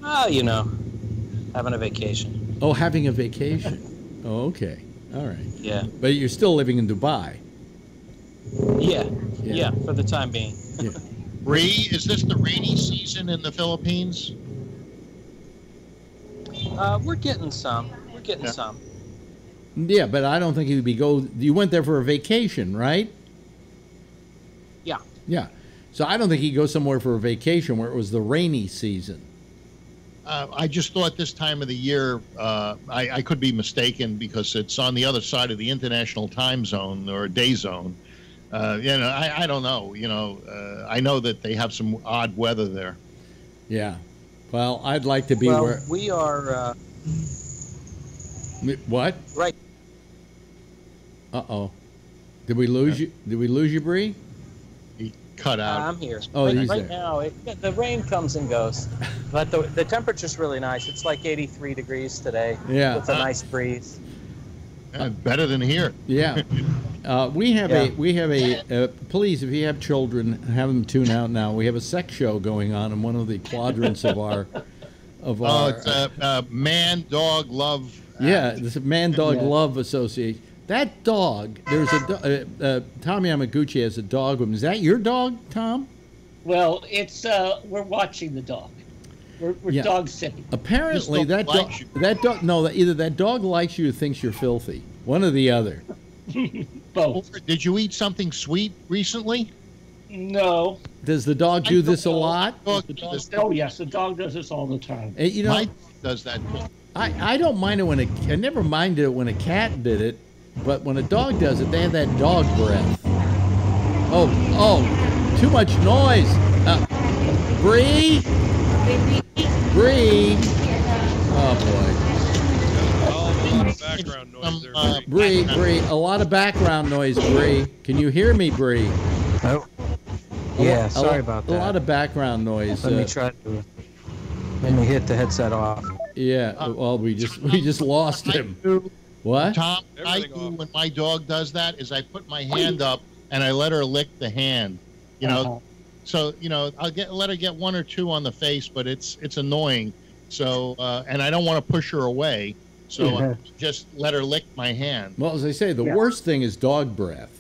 Oh, you know, having a vacation. Oh, having a vacation. Oh, okay. All right. Yeah. But you're still living in Dubai. Yeah. Yeah. Yeah, for the time being. Bree, is this the rainy season in the Philippines? Uh, we're getting some. We're getting Yeah. some. Yeah, but I don't think you'd be go. You went there for a vacation, right? Yeah. Yeah. So I don't think he'd go somewhere for a vacation where it was the rainy season. Uh, I just thought this time of the year, uh, I, I could be mistaken because it's on the other side of the international time zone or day zone. Uh, you know, I, I don't know. You know, uh, I know that they have some odd weather there. Yeah. Well, I'd like to be well, where. we are. Uh, What? Right. Uh oh. Did we lose you? Did we lose you, Bree? He cut out. I'm here. Oh, right he's right there. now, it, the rain comes and goes, but the the temperature's really nice. It's like 83 degrees today Yeah. with a nice breeze. Uh, better than here. Yeah. Uh, we have a we have a uh, please if you have children have them tune out now. We have a sex show going on in one of the quadrants of our of Oh, our it's a uh, man, dog, love. Yeah, act. this Man Dog Yeah. Love Association. That dog, there's a do- uh, uh, Tom Yamaguchi has a dog with him. Is that your dog, Tom? Well, it's uh, we're watching the dog. We're, we're Yeah. dog sitting. Apparently, that dog dog, likes you. that dog, no, either that dog likes you or thinks you're filthy. One or the other. Both. Did you eat something sweet recently? No. Does the dog do this a lot? Dog, The dog, oh yes, the dog does this all the time. Uh, You know, my does that. I, I don't mind it when a I never minded it when a cat did it, but when a dog does it, they have that dog breath. Oh, oh, too much noise. Uh, Bree, Bree. Oh boy. Oh, I'm background noise there. uh, Bree. Bree, Bree, a lot of background noise, Bree. Can you hear me, Bree? Oh. Yeah, a sorry lo- about A lot of background noise. Let uh, me try to. Let me hit the headset off. Yeah. Uh, well, we just we just lost him. What? Tom, I Everything do off. when my dog does that is I put my hand up and I let her lick the hand. You know, Uh-huh. so you know I'll get let her get one or two on the face, but it's it's annoying. So uh, and I don't want to push her away, so I just let her lick my hand. Well, as I say, the Yeah. worst thing is dog breath.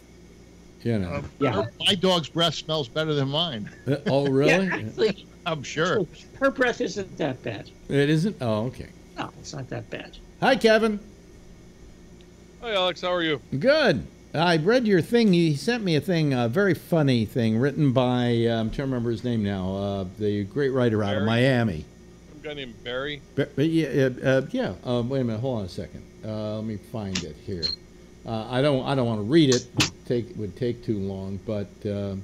You know. Yeah. My dog's breath smells better than mine. Uh, oh, really? Yeah, actually, I'm sure. her breath isn't that bad. It isn't. Oh, okay. No, it's not that bad. Hi, Kevin. Hi, Alex. How are you? Good. I read your thing. You sent me a thing, a very funny thing, written by uh, I'm trying to remember his name now. Uh, the great writer out of Miami. A guy named Barry. But, yeah, uh, uh, yeah. Uh, wait a minute. Hold on a second. Uh, let me find it here. Uh, I don't. I don't want to read it. Take it would take too long. But uh,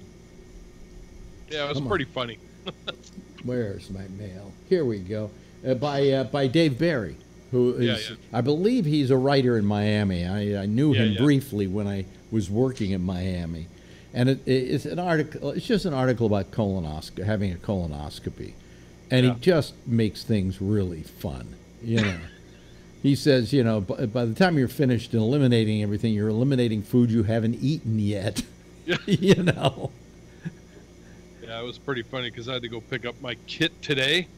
Yeah, it was Come on. pretty funny. where's my mail? Here we go. Uh, by uh, by Dave Barry, who is Yeah, yeah. I believe he's a writer in Miami. I, I knew Yeah, him briefly when I was working in Miami, and it, it's an article. It's just an article about colonoscopy, having a colonoscopy, and he just makes things really fun. You know. He says, you know, by, by the time you're finished eliminating everything, you're eliminating food you haven't eaten yet. Yeah. you know. Yeah, it was pretty funny because I had to go pick up my kit today.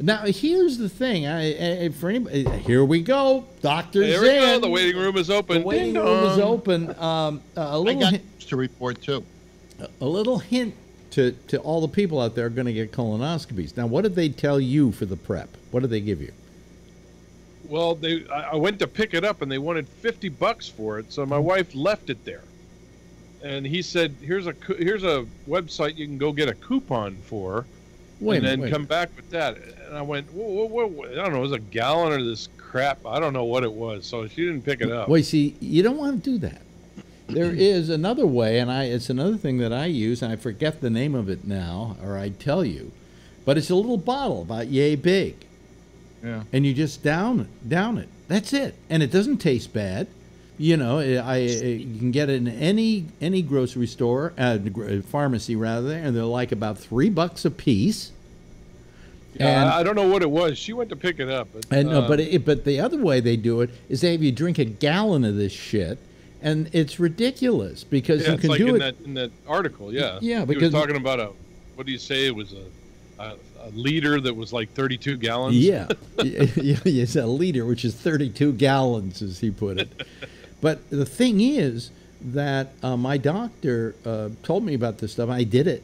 Now here's the thing. I, I for anybody, here we go. Doctor's There we go. The waiting room is open. The waiting Ding room is open. Um, uh, a I little, got hint, to report too. a little hint to to all the people out there are going to get colonoscopies. Now, what did they tell you for the prep? What did they give you? Well, they I I went to pick it up and they wanted fifty bucks for it, so my wife left it there. And he said, "Here's a cou- here's a website you can go get a coupon for, Wait, and then wait. come back with that." And I went, whoa, whoa, whoa, I don't know, it was a gallon or this crap. I don't know what it was, so she didn't pick it up. Well, you see, you don't want to do that. There is another way, and I it's another thing that I use, and I forget the name of it now, or I'd tell you, but it's a little bottle about yay big. Yeah. and you just down it, down it. That's it, and it doesn't taste bad. You know, I, I you can get it in any any grocery store, uh, pharmacy rather, and they're like about three bucks a piece. Yeah, and- I I don't know what it was. She went to pick it up. But, And no, uh, but it, but the other way they do it is they have you drink a gallon of this shit, and it's ridiculous because yeah, you it's can like do in it. that in that article. Yeah, Yeah, Because he was talking about a what do you say? It was a, a, a liter that was like 32 gallons. Yeah, yeah, yeah, it's a liter, which is 32 gallons, as he put it. but the thing is that uh, my doctor uh, told me about this stuff. I did it.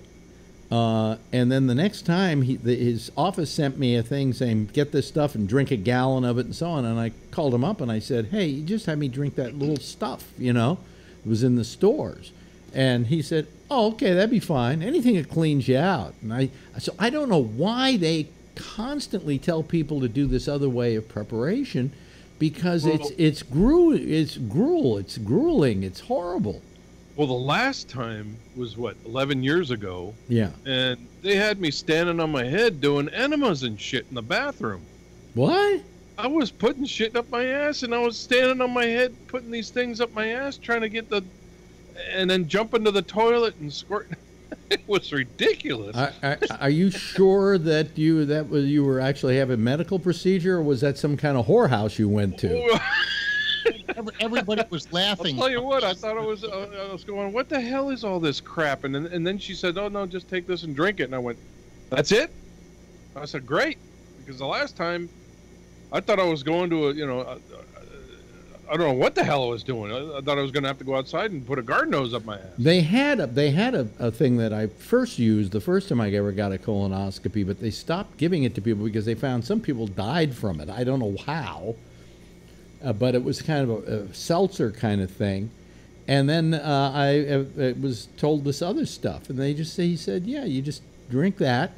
Uh, and then the next time, he, the, his office sent me a thing saying, get this stuff and drink a gallon of it and so on. And I called him up and I said, hey, you just had me drink that little stuff, you know? It was in the stores. And he said, oh, okay, that'd be fine. Anything that cleans you out. And I, so I don't know why they constantly tell people to do this other way of preparation because it's Well- it's gruel it's gruel it's grueling it's horrible Well, the last time was what 11 years ago, yeah and they had me standing on my head doing enemas and shit in the bathroom. what I was putting shit up my ass, and I was standing on my head putting these things up my ass, trying to get the, and then jump into the toilet and squirt. it was ridiculous. are, are, are you sure that you that was you were actually having a medical procedure or was that some kind of whorehouse you went to everybody was I'll laughing. tell you what, I thought I was, uh, I was going, what the hell is all this crap? And then, and then she said, oh no, just take this and drink it. And I went, that's it? I said, great, because the last time, I thought I was going to a, you know, a, a, I don't know what the hell I was doing. I, I thought I was going to have to go outside and put a garden hose up my ass. They had a they had a, a thing that I first used the first time I ever got a colonoscopy, but they stopped giving it to people because they found some people died from it. I don't know how, uh, but it was kind of a, a seltzer kind of thing. And then uh, I uh, it was told this other stuff, and they just say he said, yeah, you just drink that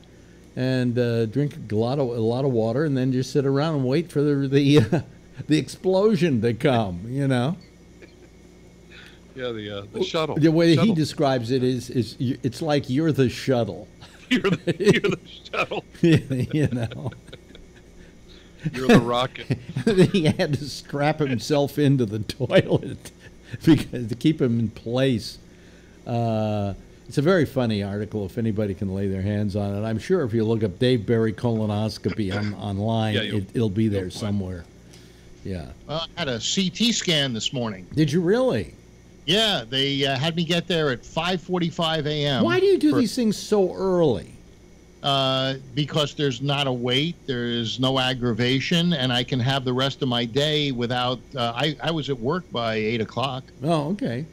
and uh, drink a lot of a lot of water, and then just sit around and wait for the the the explosion to come. You know. Yeah, the uh, the shuttle. The way he Shuttle. describes it is, is it's like you're the shuttle. you're, the, you're the shuttle. you know. You're the rocket. he had to strap himself into the toilet because to keep him in place. Uh, it's a very funny article if anybody can lay their hands on it. I'm sure if you look up Dave Barry colonoscopy on, online, Yeah, it, it'll be there somewhere. Yeah. Well, I had a CT scan this morning. Did you really? Yeah, they uh, had me get there at 5:45 a.m. Why do you do for- these things so early? Uh, because there's not a wait, there is no aggravation, and I can have the rest of my day without. Uh, I I was at work by eight o'clock, Oh, okay.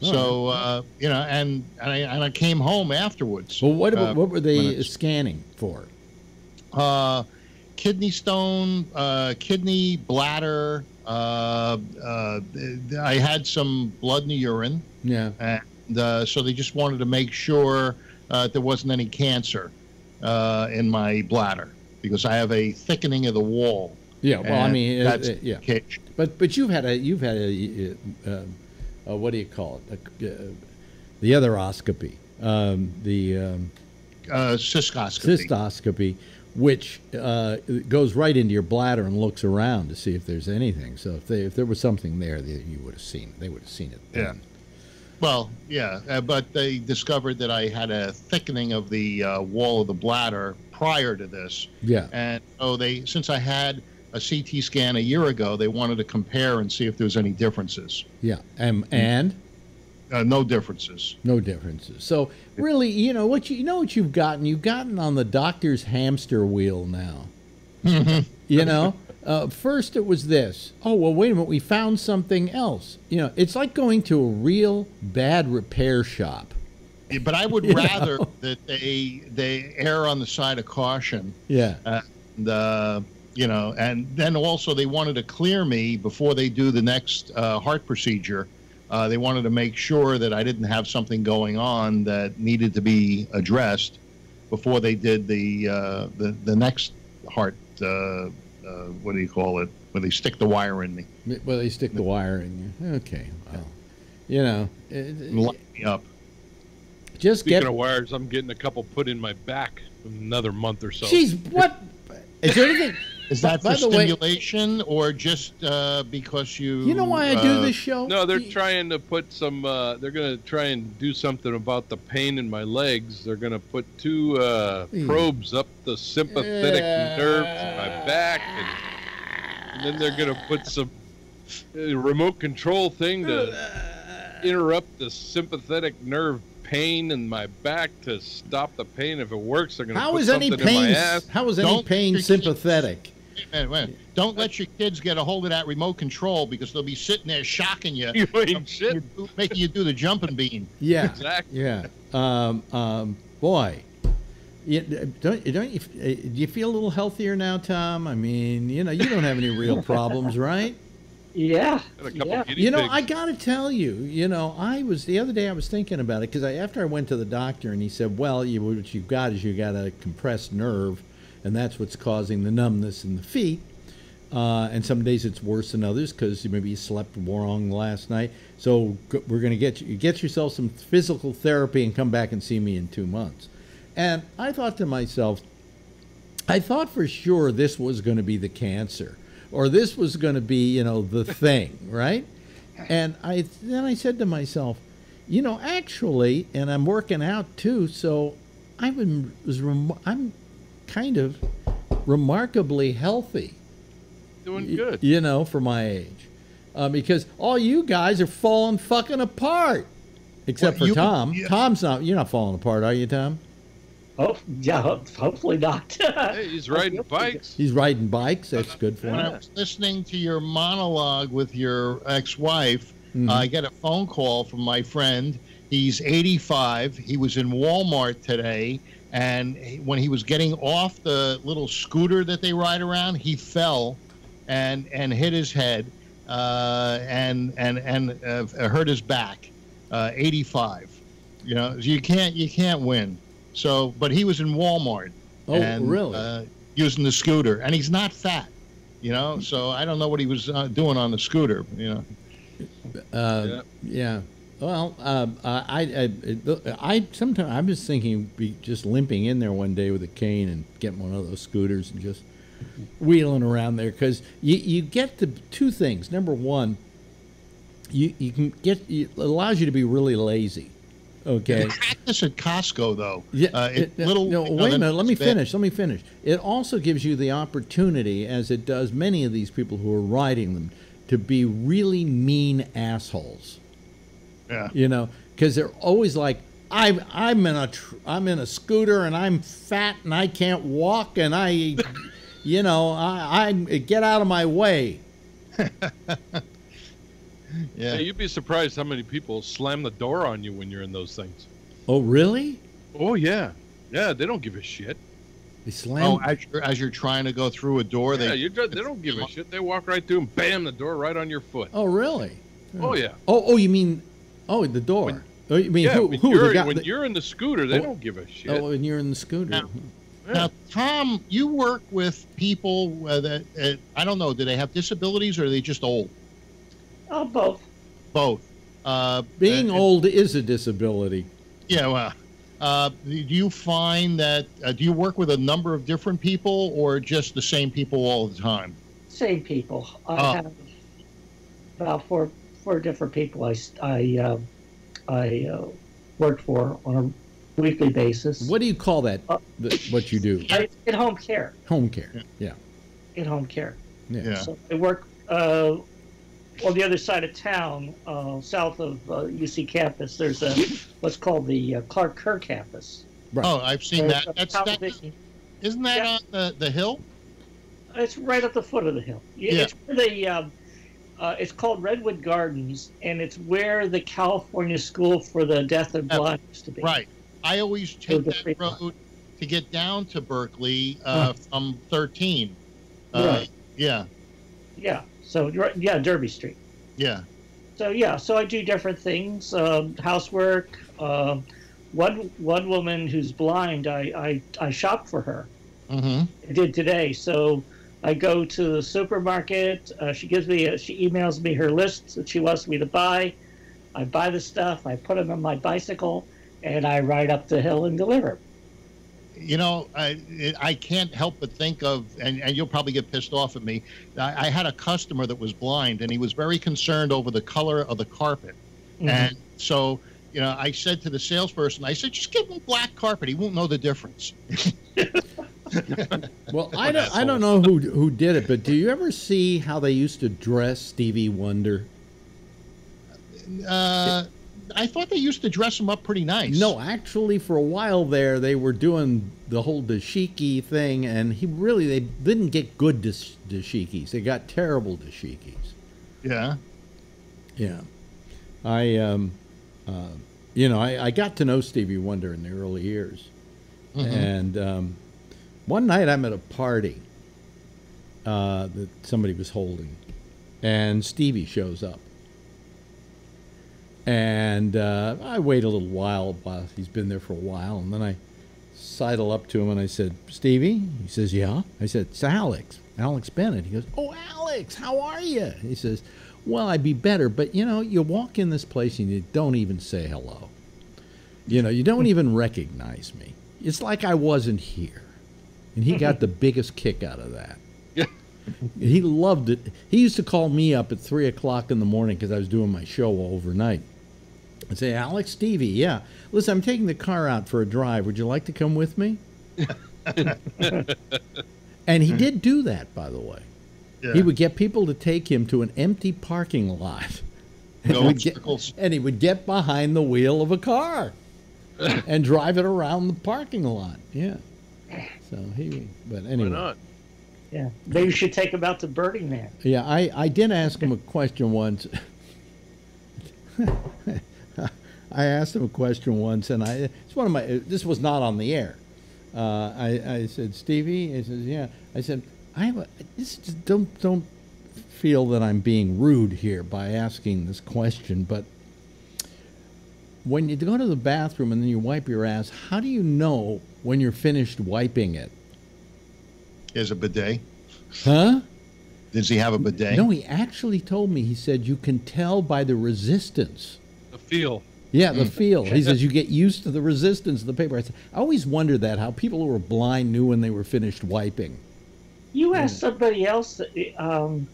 so uh, you know, and and I, and I came home afterwards. Well, what, Uh, what were they scanning for? Kidney stone, uh, kidney, bladder. Uh, uh, I had some blood in the urine, Yeah. and uh, so they just wanted to make sure uh, there wasn't any cancer uh, in my bladder because I have a thickening of the wall. Yeah. Well, I mean, that's uh, yeah. But but you've had a you've had a, uh, uh, what do you call it? A, the other oscopy, um, the um, uh, cystoscopy. cystoscopy, which uh, goes right into your bladder and looks around to see if there's anything. So if they if there was something there, they, you would have seen it. They would have seen it. Yeah. then. Well, yeah, uh, but they discovered that I had a thickening of the uh, wall of the bladder prior to this, Yeah. and so they, since I had a CT scan a year ago, they wanted to compare and see if there was any differences. Yeah. Um, and Uh, no differences. no differences. So really, you know what you, you know what you've gotten. You've gotten on the doctor's hamster wheel now. You know, uh, first it was this. Oh well, wait a minute. We found something else. You know, it's like going to a real bad repair shop. Yeah, But I would rather know? that they they err on the side of caution. Yeah. And, uh, you know, and then also they wanted to clear me before they do the next uh, heart procedure. Uh, they wanted to make sure that I didn't have something going on that needed to be addressed before they did the uh, the, the next heart. Uh, uh, what do you call it? When they stick the wire in me Well, they stick the wire in you. Okay. Well, you know, it- and lock me up. just Speaking get. of wires, I'm getting a couple put in my back in another month or so. Jeez, what? Is there anything? Is that By for the way- stimulation or just uh, because you? You know why I do uh, this show? No, they're You- trying to put some. Uh, they're going to try and do something about the pain in my legs. They're going to put two uh, Hmm. probes up the sympathetic nerve in my back, and, and then they're going to put some uh, remote control thing to interrupt the sympathetic nerve pain in my back to stop the pain. If it works, they're going to How put is any something in my pain? How is any Don't pain treat- sympathetic? Wait, wait. Don't let your kids get a hold of that remote control because they'll be sitting there shocking you, You ain't shit. making you do the jumping bean. Yeah. Exactly. Yeah. Um, um, boy. You, don't don't you, uh, do you feel a little healthier now, Tom? I mean, you know, you don't have any real problems, right? Yeah. Got a couple yeah. You know, pigs. I got to tell you, you know, I was the other day I was thinking about it because I, after I went to the doctor and he said, well, you, what you've got is you got a compressed nerve, and that's what's causing the numbness in the feet. Uh, and some days it's worse than others because maybe you slept wrong last night. So we're going to get you get yourself some physical therapy and come back and see me in two months. And I thought to myself, I thought for sure this was going to be the cancer, or this was going to be, you know, the thing, right? And I then I said to myself, you know, actually, and I'm working out too, so I was I'm kind of remarkably healthy, Doing y- good. you know, for my age, uh, because all you guys are falling fucking apart, except Well, for you- Tom. yeah. Tom's not. You're not falling apart, are you, Tom? Oh, yeah. Hopefully not. Hey, he's riding bikes. He's riding bikes. That's good for When him. I was listening to your monologue with your ex-wife, Mhm. I get a phone call from my friend. He's 85. He was in Walmart today, and when he was getting off the little scooter that they ride around, he fell and and hit his head uh, and and and uh, hurt his back. Uh, 85. You know, you can't you can't win. So, but he was in Walmart. Oh, and, really? Uh, using the scooter, and he's not fat. You know, so I don't know what he was uh, doing on the scooter. You know. Uh, Yeah. yeah. Well, uh, I, I, I, sometimes I'm just thinking, be just limping in there one day with a cane and getting one of those scooters and just wheeling around there because you, you get the two things. Number one, you, you can get it allows you to be really lazy. Okay. Practice at Costco though. Yeah. Uh, it, it- little. no, wait a minute. Let me bad. finish. Let me finish. It also gives you the opportunity, as it does many of these people who are riding them, to be really mean assholes. Yeah. You know, because they're always like, I'm I'm in a tr- I'm in a scooter and I'm fat and I can't walk and I, you know, I I get out of my way. Yeah. Hey, you'd be surprised how many people slam the door on you when you're in those things. Oh, really? Oh yeah, yeah. They don't give a shit. They slam. Oh, as you're, as you're trying to go through a door, yeah, they you just, they don't give a shit. They walk right through and bam the door right on your foot. oh, really? Oh yeah. Oh, oh, you mean, oh, the door. When- oh, you mean yeah, who? when, who you're, the guy, when the- you're in the scooter, they Oh, don't give a shit. Oh, when you're in the scooter. Now- Yeah. Now, Tom, you work with people uh, that uh, I don't know. Do they have disabilities or are they just old? Oh, both. Both. Uh, Being and- old is a disability. Yeah. Well, uh, do you find that? Uh, do you work with a number of different people or just the same people all the time? Same people. I Oh. have about four four different people I s- I uh, I uh, work for on a weekly basis. What do you call that? Uh, the, what you do? I, in home care. Home care. Yeah. In home care. Yeah. Yeah. So I work uh, on the other side of town, uh, south of uh, UC campus. There's a what's called the uh, Clark Kerr campus. Right. Oh, I've seen There's that. a That's that. television- Isn't that Yeah. on the, the hill? It's right at the foot of the hill. Yeah, Yeah. It's where the um, uh, it's called Redwood Gardens, and it's where the California School for the Deaf and. Blind used to be. Right. I always take that road to get down to Berkeley uh, from 13. Uh, Right. Yeah. Yeah. So yeah, Derby Street. Yeah. So yeah, so I do different things, um, housework. Um, one one woman who's blind, I I, I shop for her. Mm-hmm. I did today. So I go to the supermarket. Uh, she gives me, a, she emails me her list that she wants me to buy. I buy the stuff. I put them on my bicycle, and I ride up the hill and deliver. You know, I I can't help but think of, and, and you'll probably get pissed off at me. I, I had a customer that was blind, and he was very concerned over the color of the carpet. Mhm. And so, you know, I said to the salesperson, I said, just give him black carpet. He won't know the difference. Well, I don't, I don't know who who did it, but do you ever see how they used to dress Stevie Wonder? Uh, I thought they used to dress him up pretty nice. No, actually, for a while there, they were doing the whole dashiki thing, and he really they didn't get good dash- dashikis. They got terrible dashikis. Yeah. Yeah, I um, uh, you know, I, I got to know Stevie Wonder in the early years, Mhm. and um, one night I'm at a party uh, that somebody was holding, and Stevie shows up. And uh, I wait a little while while he's been there for a while, and then I sidle up to him and I said, "Stevie," he says, "Yeah." I said, "It's Alex, Alex Bennett." He goes, "Oh, Alex, how are you?" He says, "Well, I'd be better, but you know, you walk in this place and you don't even say hello. You know, you don't even recognize me. It's like I wasn't here." And he got the biggest kick out of that. Yeah. He loved it. He used to call me up at three o'clock in the morning because I was doing my show overnight. I'd say, Alex, Stevie, yeah. Listen, I'm taking the car out for a drive. Would you like to come with me? and he did do that, by the way. Yeah. He would get people to take him to an empty parking lot. And, he would get, and he would get behind the wheel of a car and drive it around the parking lot. Yeah. So he, but Why anyway. not? Yeah. Maybe you should take him out to Burning Man. Yeah, I, I did ask him a question once. I asked him a question once, and I it's one of my. This was not on the air. Uh, I, I said, Stevie. He says, Yeah. I said, I have a. This, just don't don't feel that I'm being rude here by asking this question, but when you go to the bathroom and then you wipe your ass, how do you know when you're finished wiping it? He has a bidet. Huh? Does he have a bidet? No, he actually told me. He said you can tell by the resistance. The feel. Yeah, the feel. He says you get used to the resistance of the paper. I, said, I always wondered that how people who were blind knew when they were finished wiping. You asked somebody else um,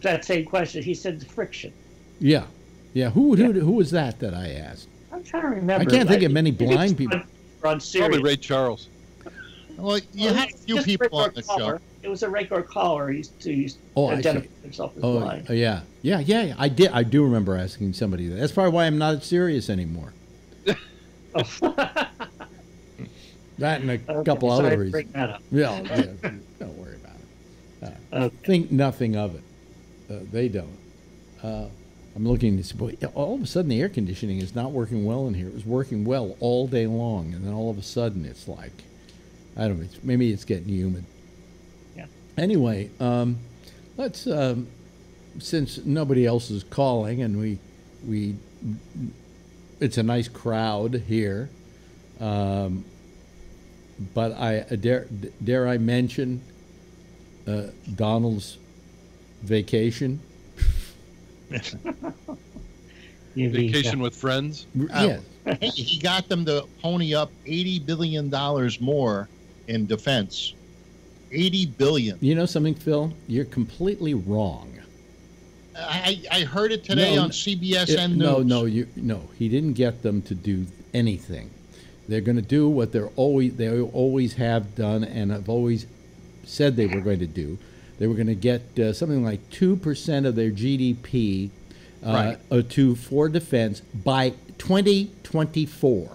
that same question. He said the friction. Yeah, yeah. Who who who was that that I asked? I'm trying to remember. I can't think of many blind people. On Probably Ray Charles. Well, you Well, had a few people on the regular caller. show. It was a regular caller. He used to, used Oh, to I identify see. himself as Oh, blind. uh, yeah, yeah, yeah. yeah. I did. I do remember asking somebody that. That's probably why I'm not serious anymore. That and a Okay, couple sorry other to reasons. bring that up. Yeah, yeah, don't worry about it. Uh, Okay. Think nothing of it. Uh, they don't. Uh, I'm looking to see, boy, all of a sudden the air conditioning is not working well in here. It was working well all day long, and then all of a sudden it's like, I don't know, it's, maybe it's getting humid. Yeah. Anyway, um, let's, um, since nobody else is calling and we, we, it's a nice crowd here. Um, but I uh, dare dare I mention uh, Donald's vacation? You mean, uh, Vacation with friends. Yes. Hey, he got them to pony up eighty billion dollars more in defense. Eighty billion. You know something, Phil? You're completely wrong. I, I heard it today No, on CBS It- and no, no, you no. He didn't get them to do anything. They're going to do what they're always they always have done and have always said they were going to do. They were going to get uh, something like two percent of their GDP uh, Right. uh, to for defense by 2024.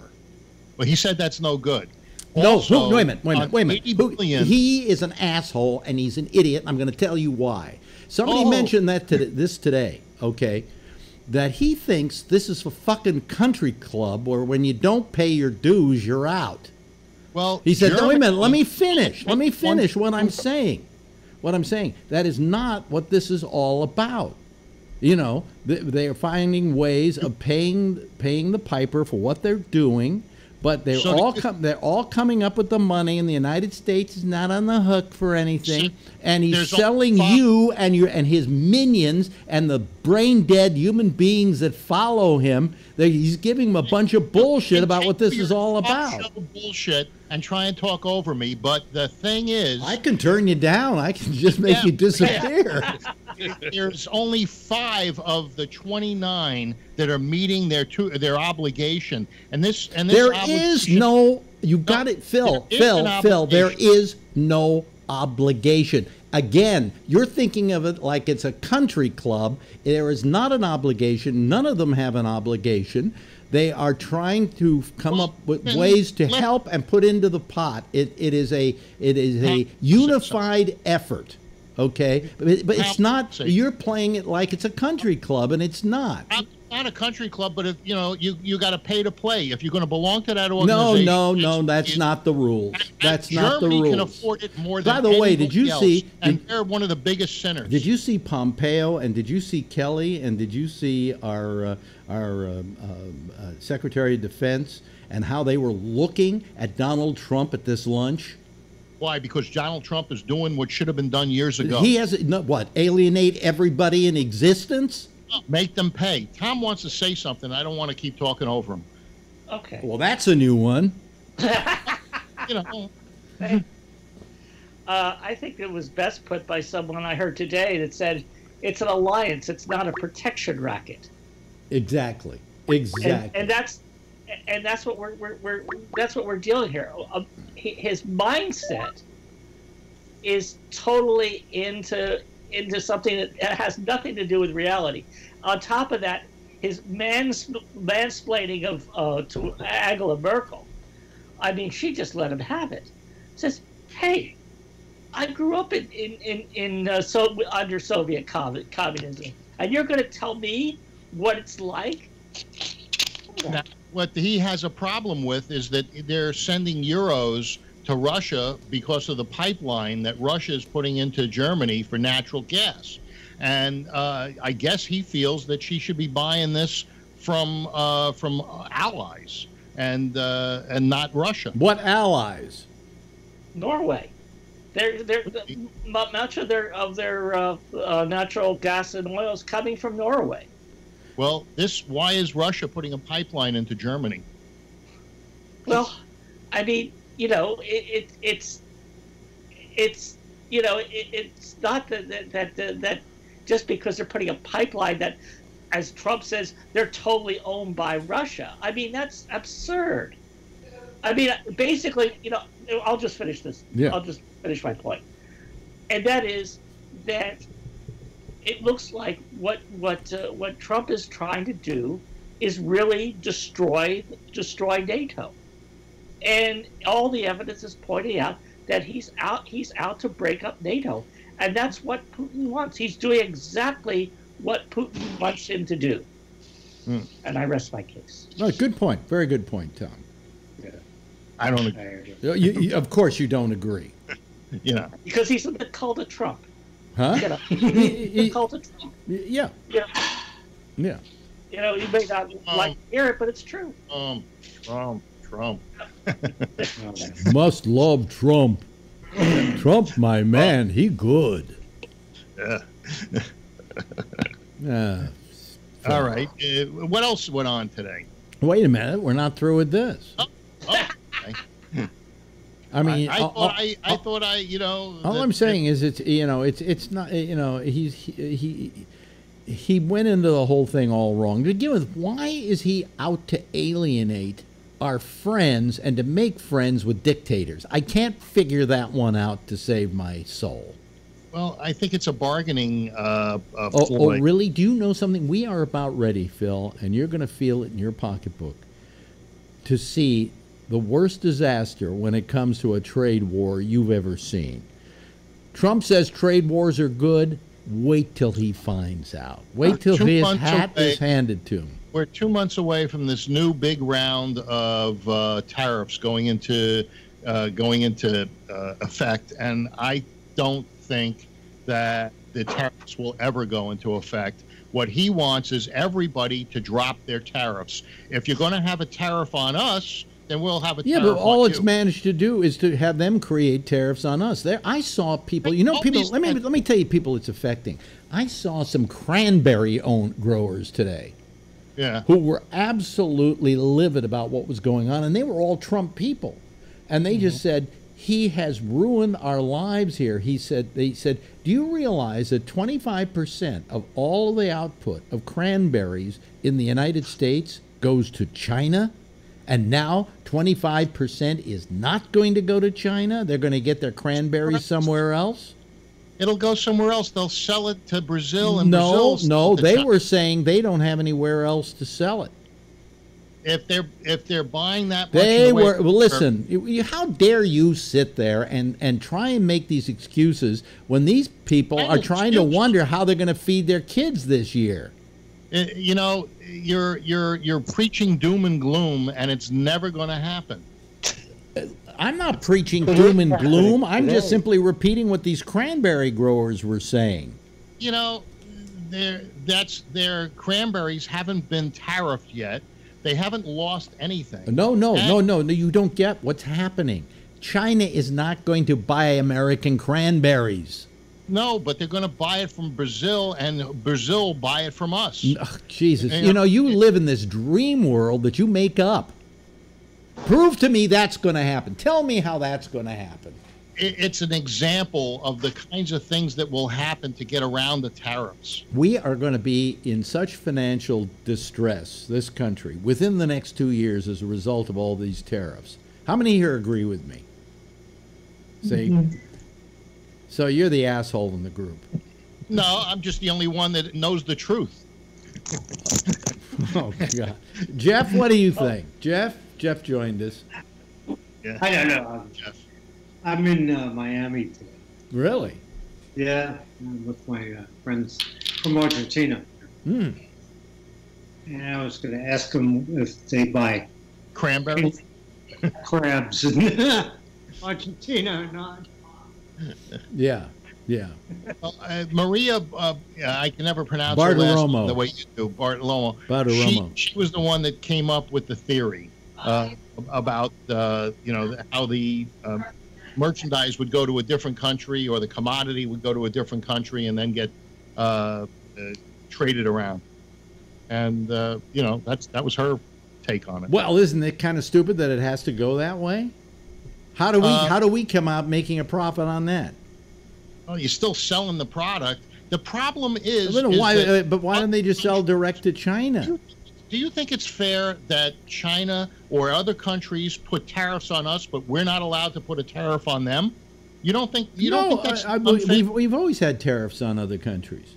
Well, he said that's no good. No, Also, who, wait a minute, wait a minute, wait a minute. Billion- he is an asshole and he's an idiot. And I'm going to tell you why. Somebody Oh. mentioned that to this today. Okay, that he thinks this is a fucking country club where when you don't pay your dues, you're out. Well, He said, no, wait a minute, let me finish. Let me finish what I'm saying. What I'm saying. That is not what this is all about. You know, they are finding ways of paying paying the piper for what they're doing, but they're So all the- they're all coming up with the money, and the United States is not on the hook for anything. See, and he's selling you and your and his minions and the brain dead human beings that follow him. They, he's giving them a bunch of bullshit about what this is all about. Bullshit and try and talk over me, but the thing is, I can turn you down. I can just make Yeah. you disappear. there's only five of the 29 that are meeting their two, their obligation, and this and this there is no. You got it, Phil. Phil. Phil. There is no obligation. Again, you're thinking of it like it's a country club. There is not an obligation. None of them have an obligation. They are trying to come Well, up with ways to help and put into the pot. It, it is a it is a unified effort. Okay, but, but it's not. You're playing it like it's a country club, and it's not. not, not a country club, but if you know you you got to pay to play. If you're going to belong to that No, organization, no, it's- no. That's it's- not the rules. That's not the rules. can afford it more than By the way, did you anybody see- And did- they're one of the biggest sinners. Did you see Pompeo and did you see Kelly and did you see our uh, our um, um, uh, Secretary of Defense and how they were looking at Donald Trump at this lunch? Why? Because Donald Trump is doing what should have been done years ago. He has no, what alienate everybody in existence. Make them pay. Tom wants to say something. I don't want to keep talking over him. Okay. Well, that's a new one. You know, Uh, I think it was best put by someone I heard today that said it's an alliance. It's not a protection racket. Exactly. And, Exactly. and that's and that's what we're, we're, we're that's what we're dealing here. Um, his mindset is totally into into something that has nothing to do with reality. On top of that, his mans mansplaining of uh, to Angela Merkel. I mean, she just let him have it. Says, "Hey, I grew up in in in, in uh, so under Soviet communism, and you're going to tell me what it's like?" What he has a problem with is that they're sending euros to Russia because of the pipeline that Russia is putting into Germany for natural gas. And uh, I guess he feels that she should be buying this from uh, from allies and uh, and not Russia. what allies? Norway. They're, they're, m- much of their of their uh, uh, natural gas and oil is coming from Norway. Well, this why is Russia putting a pipeline into Germany? Well, I mean, you know, it, it it's it's you know, it, it's not that that, that that that just because they're putting a pipeline that, as Trump says, they're totally owned by Russia. I mean, that's absurd. I mean, basically, you know, I'll just finish this. Yeah. I'll just finish my point. point, and that is that it looks like what what uh, what Trump is trying to do is really destroy destroy NATO, and all the evidence is pointing out that he's out he's out to break up NATO, and that's what Putin wants. He's doing exactly what Putin wants him to do. Hmm. And I rest my case. No, good point. Very good point, Tom. Yeah. I don't agree. You, you, of course, you don't agree, You know, Because he's in the cult of Trump. Huh? You know, He- the cult of Trump. Yeah, You know, yeah. you know, you may not like to hear it, but it's true. um, Trump, Trump. Must love Trump. Trump, my man, he good. Yeah. Uh, All right. Uh, what else went on today? wait a minute, we're not through with this. Oh, okay. I mean, I, I thought I, I thought I, you know. all that- I'm saying is, it's you know, it's it's not you know, he's he he, he went into the whole thing all wrong. To begin with, why is he out to alienate our friends and to make friends with dictators? I can't figure that one out to save my soul. Well, I think it's a bargaining uh, uh, Oh, oh, really? Do you know something? We are about ready, Phil, and you're going to feel it in your pocketbook to see the worst disaster when it comes to a trade war you've ever seen. Trump says trade wars are good. Wait till he finds out. Wait till his hat away. is handed to him. We're two months away from this new big round of uh, tariffs going into uh, going into uh, effect, and I don't think that the tariffs will ever go into effect. What he wants is everybody to drop their tariffs. If you're going to have a tariff on us, then we'll have a Yeah, but all it's you. managed to do is to have them create tariffs on us. There, I saw people. You know, people. Let me let me tell you, people it's affecting. I saw some cranberry own growers today. Yeah. who were absolutely livid about what was going on, and they were all Trump people, and they just mm-hmm. said he has ruined our lives here. He said they said, do you realize that 25 percent of all the output of cranberries in the United States goes to China? And now 25 percent is not going to go to China. They're going to get their cranberries somewhere else. It'll go somewhere else. They'll sell it to Brazil, and No, Brazil's no, they China. were saying they don't have anywhere else to sell it. If they're if they're buying that, much They were. Well, listen. you- How dare you sit there and and try and make these excuses when these people are trying to wonder how they're going to feed their kids this year? Uh, you know, you're you're you're preaching doom and gloom, and it's never going to happen. I'm not preaching doom and gloom. I'm just simply repeating what these cranberry growers were saying. You know, their that's their cranberries haven't been tariffed yet. They haven't lost anything. No, no, And- no, no, no. You don't get what's happening. China is not going to buy American cranberries. No, but they're going to buy it from Brazil, and Brazil buy it from us. Ugh, Jesus, And, you know, you live in this dream world that you make up. Prove to me that's going to happen. Tell me how that's going to happen. It's an example of the kinds of things that will happen to get around the tariffs. We are going to be in such financial distress, this country, within the next two years as a result of all these tariffs. How many here agree with me? Say, mm-hmm. So you're the asshole in the group. No, I'm just the only one that knows the truth. Oh God, Jeff, what do you think? Jeff, Jeff joined us. Yeah. I don't know. I'm, Jeff. I'm in uh, Miami today. Really? Yeah, I'm with my uh, friends from Argentina. Hmm. And I was going to ask them if they buy Cranberries. crabs in Argentina or not. Yeah. Yeah. Well, uh, Maria, uh, I can never pronounce Bartiromo. the way you do, Bartolomo. Bartiromo. She, she was the one that came up with the theory uh, about, uh, you know, how the um, merchandise would go to a different country or the commodity would go to a different country and then get uh, uh, traded around. And, uh, you know, that's that was her take on it. Well, isn't it kind of stupid that it has to go that way? How do we Uh, how do we come out making a profit on that? Well, you're still selling the product. The problem is, don't is why, that- uh, but why don't they just sell direct to China? do you think it's fair that China or other countries put tariffs on us, but we're not allowed to put a tariff on them? You don't think you don't no, think that's I, I, we've, we've always had tariffs on other countries.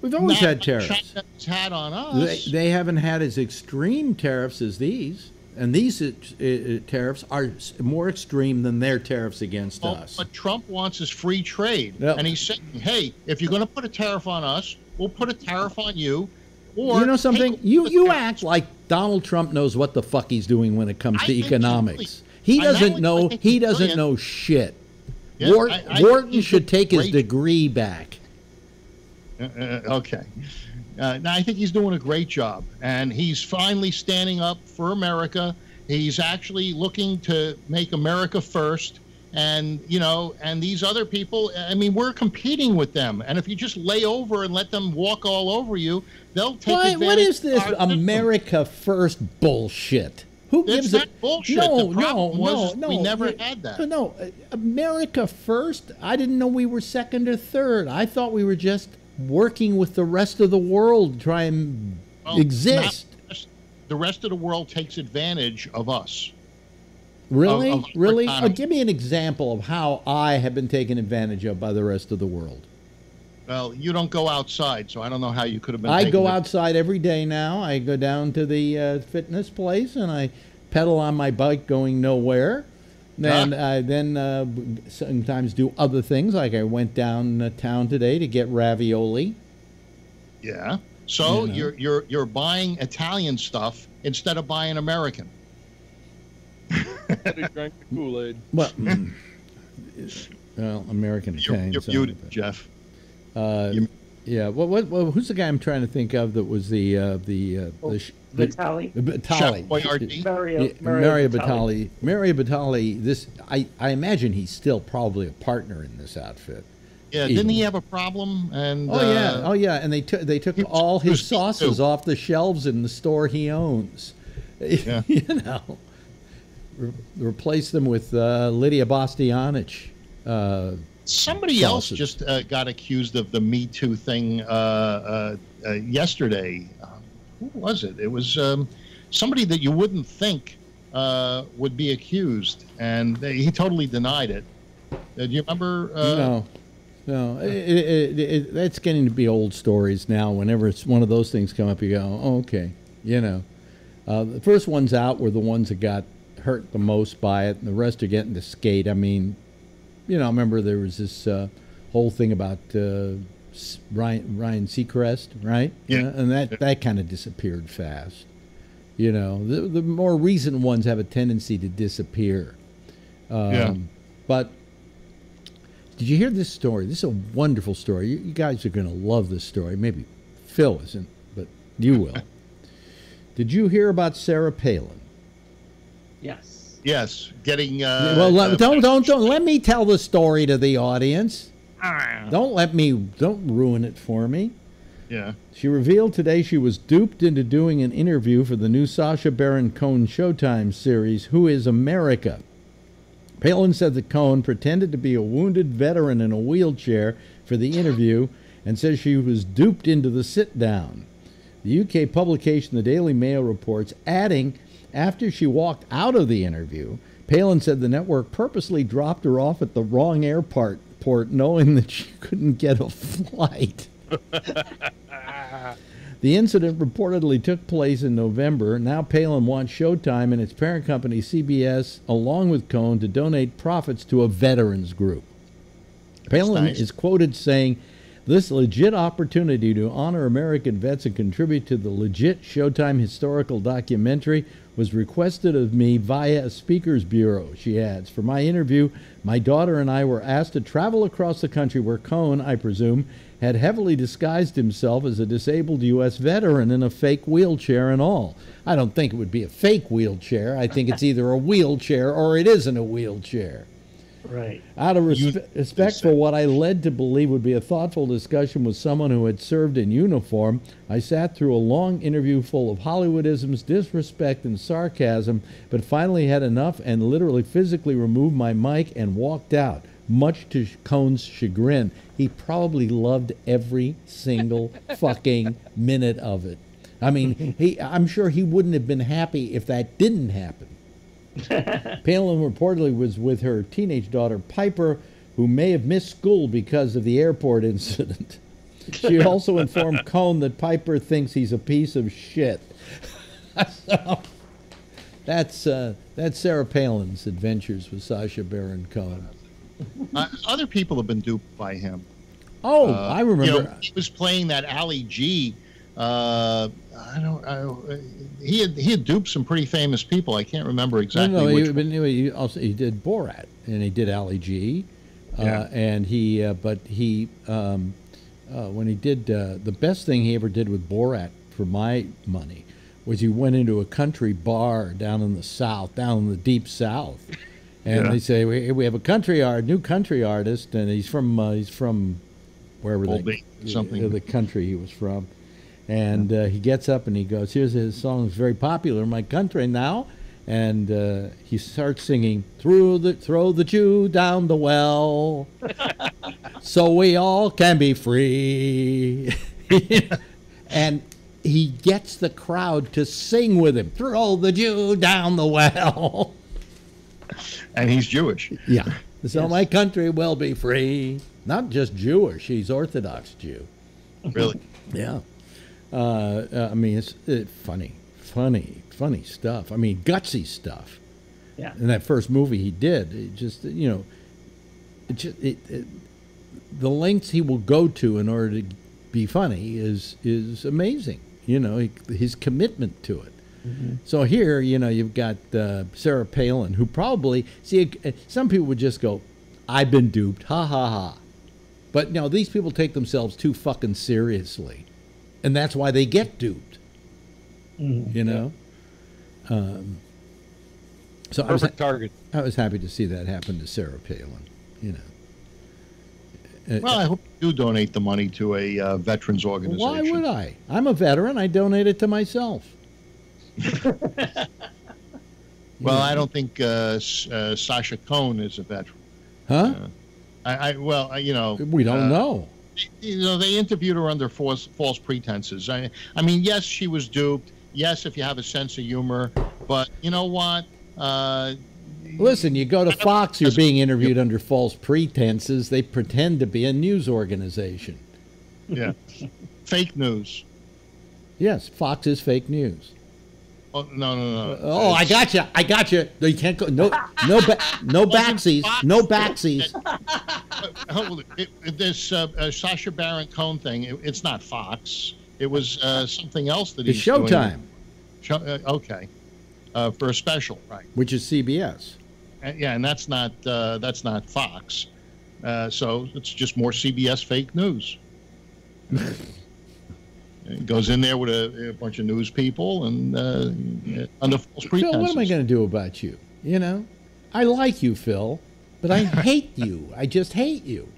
We've always Not had tariffs. China's had on They, us. they haven't had as extreme tariffs as these, and these uh, uh, tariffs are more extreme than their tariffs against Well, us. what Trump wants is free trade, Yep. and he's saying, "Hey, if you're going to put a tariff on us, we'll put a tariff on you." Or you know something? You you act like Donald Trump knows what the fuck he's doing when it comes I to economics. He doesn't only do I know. He doesn't know shit. Yeah, Wart- I- I Wharton should take his degree back. Uh, uh, okay. Uh, now, I think he's doing a great job, and he's finally standing up for America. He's actually looking to make America first, and you know, and these other people. I mean, we're competing with them, and if you just lay over and let them walk all over you, they'll take Why, advantage. what is this of our system. America first bullshit? Who It's gives it? bullshit. No, The no, was no, no. we never you- had that. No, America first. I didn't know we were second or third. I thought we were just working with the rest of the world to try and Well, exist. not- the rest of the world takes advantage of us. Really, of our really. Economy. give me an example of how I have been taken advantage of by the rest of the world. Well, you don't go outside, so I don't know how you could have been. I go outside every day now. I go down to the uh, fitness place and I pedal on my bike going nowhere. Then Ah. I then uh, sometimes do other things. Like I went down uh, town today to get ravioli. Yeah. So You know. you're you're you're buying Italian stuff instead of buying American. They drank the Kool Aid. Well, mm, well American You're, Italian. you're muted, Jeff. Uh, You- yeah. What, what? Well, who's the guy I'm trying to think of that was the uh, the uh, Oh, the, sh- the Vitali. Batali. Chef Boyardee. Mario, Yeah, Mario, Mario Batali. Batali. Mario Batali. This, I, I imagine he's still probably a partner in this outfit. Yeah, Even- didn't he have a problem? And Oh yeah, uh, oh yeah, and they took they took all his sauces too. off the shelves in the store he owns. Yeah. you know, Re- replace them with uh, Lydia Bastianich. Uh, somebody else just uh, got accused of the Me Too thing uh, uh, uh, yesterday. Who was it? It was um, somebody that you wouldn't think uh, would be accused, and they, he totally denied it. Uh, do you remember? Uh, no, no, it, it, it, it's getting to be old stories now. Whenever it's one of those things come up, you go, oh, okay, you know. Uh, the first ones out were the ones that got hurt the most by it, and the rest are getting to skate. I mean, you know, I remember there was this uh, whole thing about uh, Ryan Ryan Seacrest, right? Yeah. and that that kind of disappeared fast. You know, the the more recent ones have a tendency to disappear. Um, Yeah. But did you hear this story? This is a wonderful story. You, you guys are going to love this story. Maybe Phil isn't, but you will. did you hear about Sarah Palin? Yes. Yes, getting. Uh, well, uh, don't don't don't let me tell the story to the audience. Don't let me don't ruin it for me. Yeah. She revealed today she was duped into doing an interview for the new Sacha Baron Cohen Showtime series, Who is America? Palin said that Cohen pretended to be a wounded veteran in a wheelchair for the interview and says she was duped into the sit down. The UK publication The Daily Mail reports, adding, after she walked out of the interview, Palin said the network purposely dropped her off at the wrong airport, port, knowing that she couldn't get a flight. The incident reportedly took place in November. Now Palin wants Showtime and its parent company CBS, along with Cohen, to donate profits to a veterans group. Palin nice. is quoted saying, "This legit opportunity to honor American vets and contribute to the legit Showtime historical documentary was requested of me via a speakers bureau." She adds, "For my interview, my daughter and I were asked to travel across the country where Cohen, I presume, had heavily disguised himself as a disabled U.S. veteran in a fake wheelchair and all. I don't think it would be a fake wheelchair. I think it's either a wheelchair or it isn't a wheelchair." Right. Out of You- respe- respect for what I led to believe would be a thoughtful discussion with someone who had served in uniform, I sat through a long interview full of Hollywoodisms, disrespect, and sarcasm, but finally had enough and literally physically removed my mic and walked out. much to Cohn's chagrin, he probably loved every single fucking minute of it. I mean, he I'm sure he wouldn't have been happy if that didn't happen. Palin reportedly was with her teenage daughter Piper, who may have missed school because of the airport incident. She also informed Cohn that Piper thinks he's a piece of shit. so, that's uh, that's Sarah Palin's adventures with Sacha Baron Cohen. Uh, other people have been duped by him. Oh, Uh, I remember. You know, he was playing that Ali G. Uh, I don't. I, he had he had duped some pretty famous people. I can't remember exactly no, no, which. he, but anyway, he also he did Borat and he did Ali G, uh, Yeah. and he uh, but he um, uh, when he did uh, the best thing he ever did with Borat for my money was he went into a country bar down in the south, down in the deep south, and Yeah. they say we, we have a country art, new country artist, and he's from uh, he's from wherever Old they, something. the country he was from. And uh, he gets up and he goes, "Here's his song is very popular in my country now." And uh, he starts singing, "Through the throw the Jew down the well, so we all can be free." and he gets the crowd to sing with him, "Throw the Jew down the well." and he's Jewish. yeah, so my country will be free. Not just Jewish; he's Orthodox Jew. Really. Yeah. Uh, uh, I mean, it's uh, funny, funny, funny stuff. I mean, gutsy stuff. Yeah. In that first movie he did, it just you know, it just it, it, the lengths he will go to in order to be funny is is amazing. You know, he, his commitment to it. So here, you know, you've got uh, Sarah Palin, who probably see some people would just go, "I've been duped," ha ha ha. But no, these people take themselves too fucking seriously, and that's why they get duped. You know. Um, so I was, Perfect target. I was happy to see that happen to Sarah Palin. You know. Uh, Well, I hope you do donate the money to a uh, veterans organization. why would I? I'm a veteran. I donate it to myself. Well, I don't think uh, uh, Sacha Cohn is a veteran. Huh? I, I well, you know, we don't uh, know. You know, they interviewed her under false false pretenses. I, I mean, yes, she was duped. Yes, if you have a sense of humor, but you know what? Uh, Listen, you go to Fox, you're being interviewed under false pretenses. They pretend to be a news organization. yeah, fake news. Yes, Fox is fake news. Oh no, no, no. Oh, I got you. I got you. No, you can't go. No, no, ba- no backsies. No backsies. Hold it. This uh, uh, Sacha Baron Cohen thing, it, it's not Fox. It was uh, something else that It's he's. Showtime, Show, uh, okay, uh, for a special, right? which is CBS. And, yeah, and that's not uh, that's not Fox. Uh, so it's just more CBS fake news. it goes in there with a, a bunch of news people and uh, under false Phil, pretenses. what am I going to do about you? You know, I like you, Phil, but I hate you. I just hate you.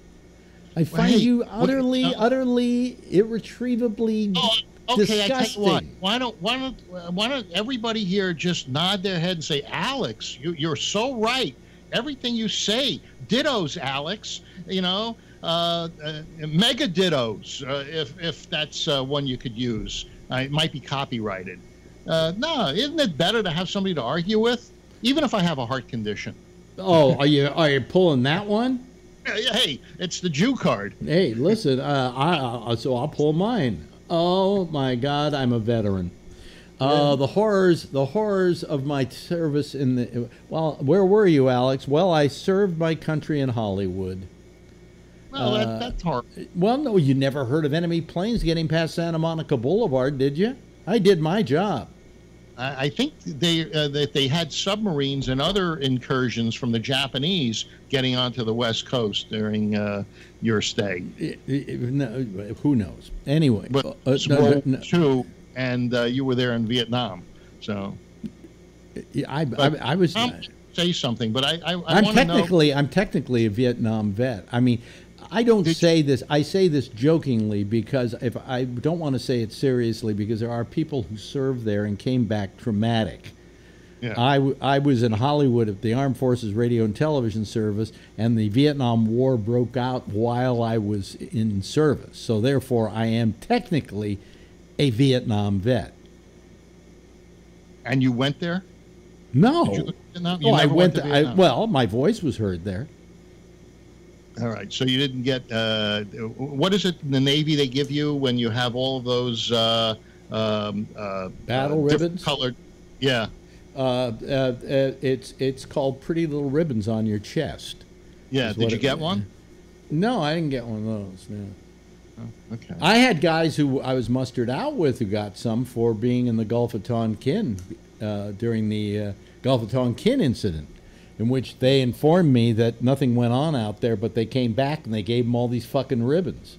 I find hey, you what- utterly, uh, utterly, irretrievably Oh, okay, I tell you what. disgusting. Why don't why don't why don't everybody here just nod their head and say, Alex, you, you're so right. Everything you say, dittos, Alex. You know, uh, uh, mega dittos, uh, if if that's uh, one you could use. It might be copyrighted. Uh, no, isn't it better to have somebody to argue with, even if I have a heart condition? Oh, are you are you pulling that one? Hey, it's the Jew card. Hey, listen, uh, I, uh, so I'll pull mine. Oh my God, I'm a veteran. Uh, the horrors, the horrors of my service in the. Well, where were you, Alex? Well, I served my country in Hollywood. Well, Uh, that, that's hard. Well, no, you never heard of enemy planes getting past Santa Monica Boulevard, did you? I did my job. I I think they uh, that they had submarines and other incursions from the Japanese getting onto the west coast during uh, your stay. I- I- no, who knows? Anyway, But uh, it's no, no, II, and uh, you were there in Vietnam, so I, I, I was. I'll say something. But I, I, I I'm want to know. technically I'm technically a Vietnam vet. I mean, I don't Did- say this. I say this jokingly because if I don't want to say it seriously because there are people who served there and came back traumatic. Yeah. I, w- I was in Hollywood at the Armed Forces Radio and Television Service, and the Vietnam War broke out while I was in service. So, therefore, I am technically a Vietnam vet. And you went there? No. You? You oh, I went. to to- I, well, my voice was heard there. All right. So you didn't get. Uh, what is it in the Navy they give you when you have all of those uh, um, uh, Battle ribbons? Colored. Yeah. Uh, uh, uh, it's it's called Pretty Little Ribbons on Your Chest. Yeah. Did you get one? No, I didn't get one of those. No. Okay. I had guys who I was mustered out with who got some for being in the Gulf of Tonkin uh, during the uh, Gulf of Tonkin incident, in which they informed me that nothing went on out there, but they came back and they gave them all these fucking ribbons.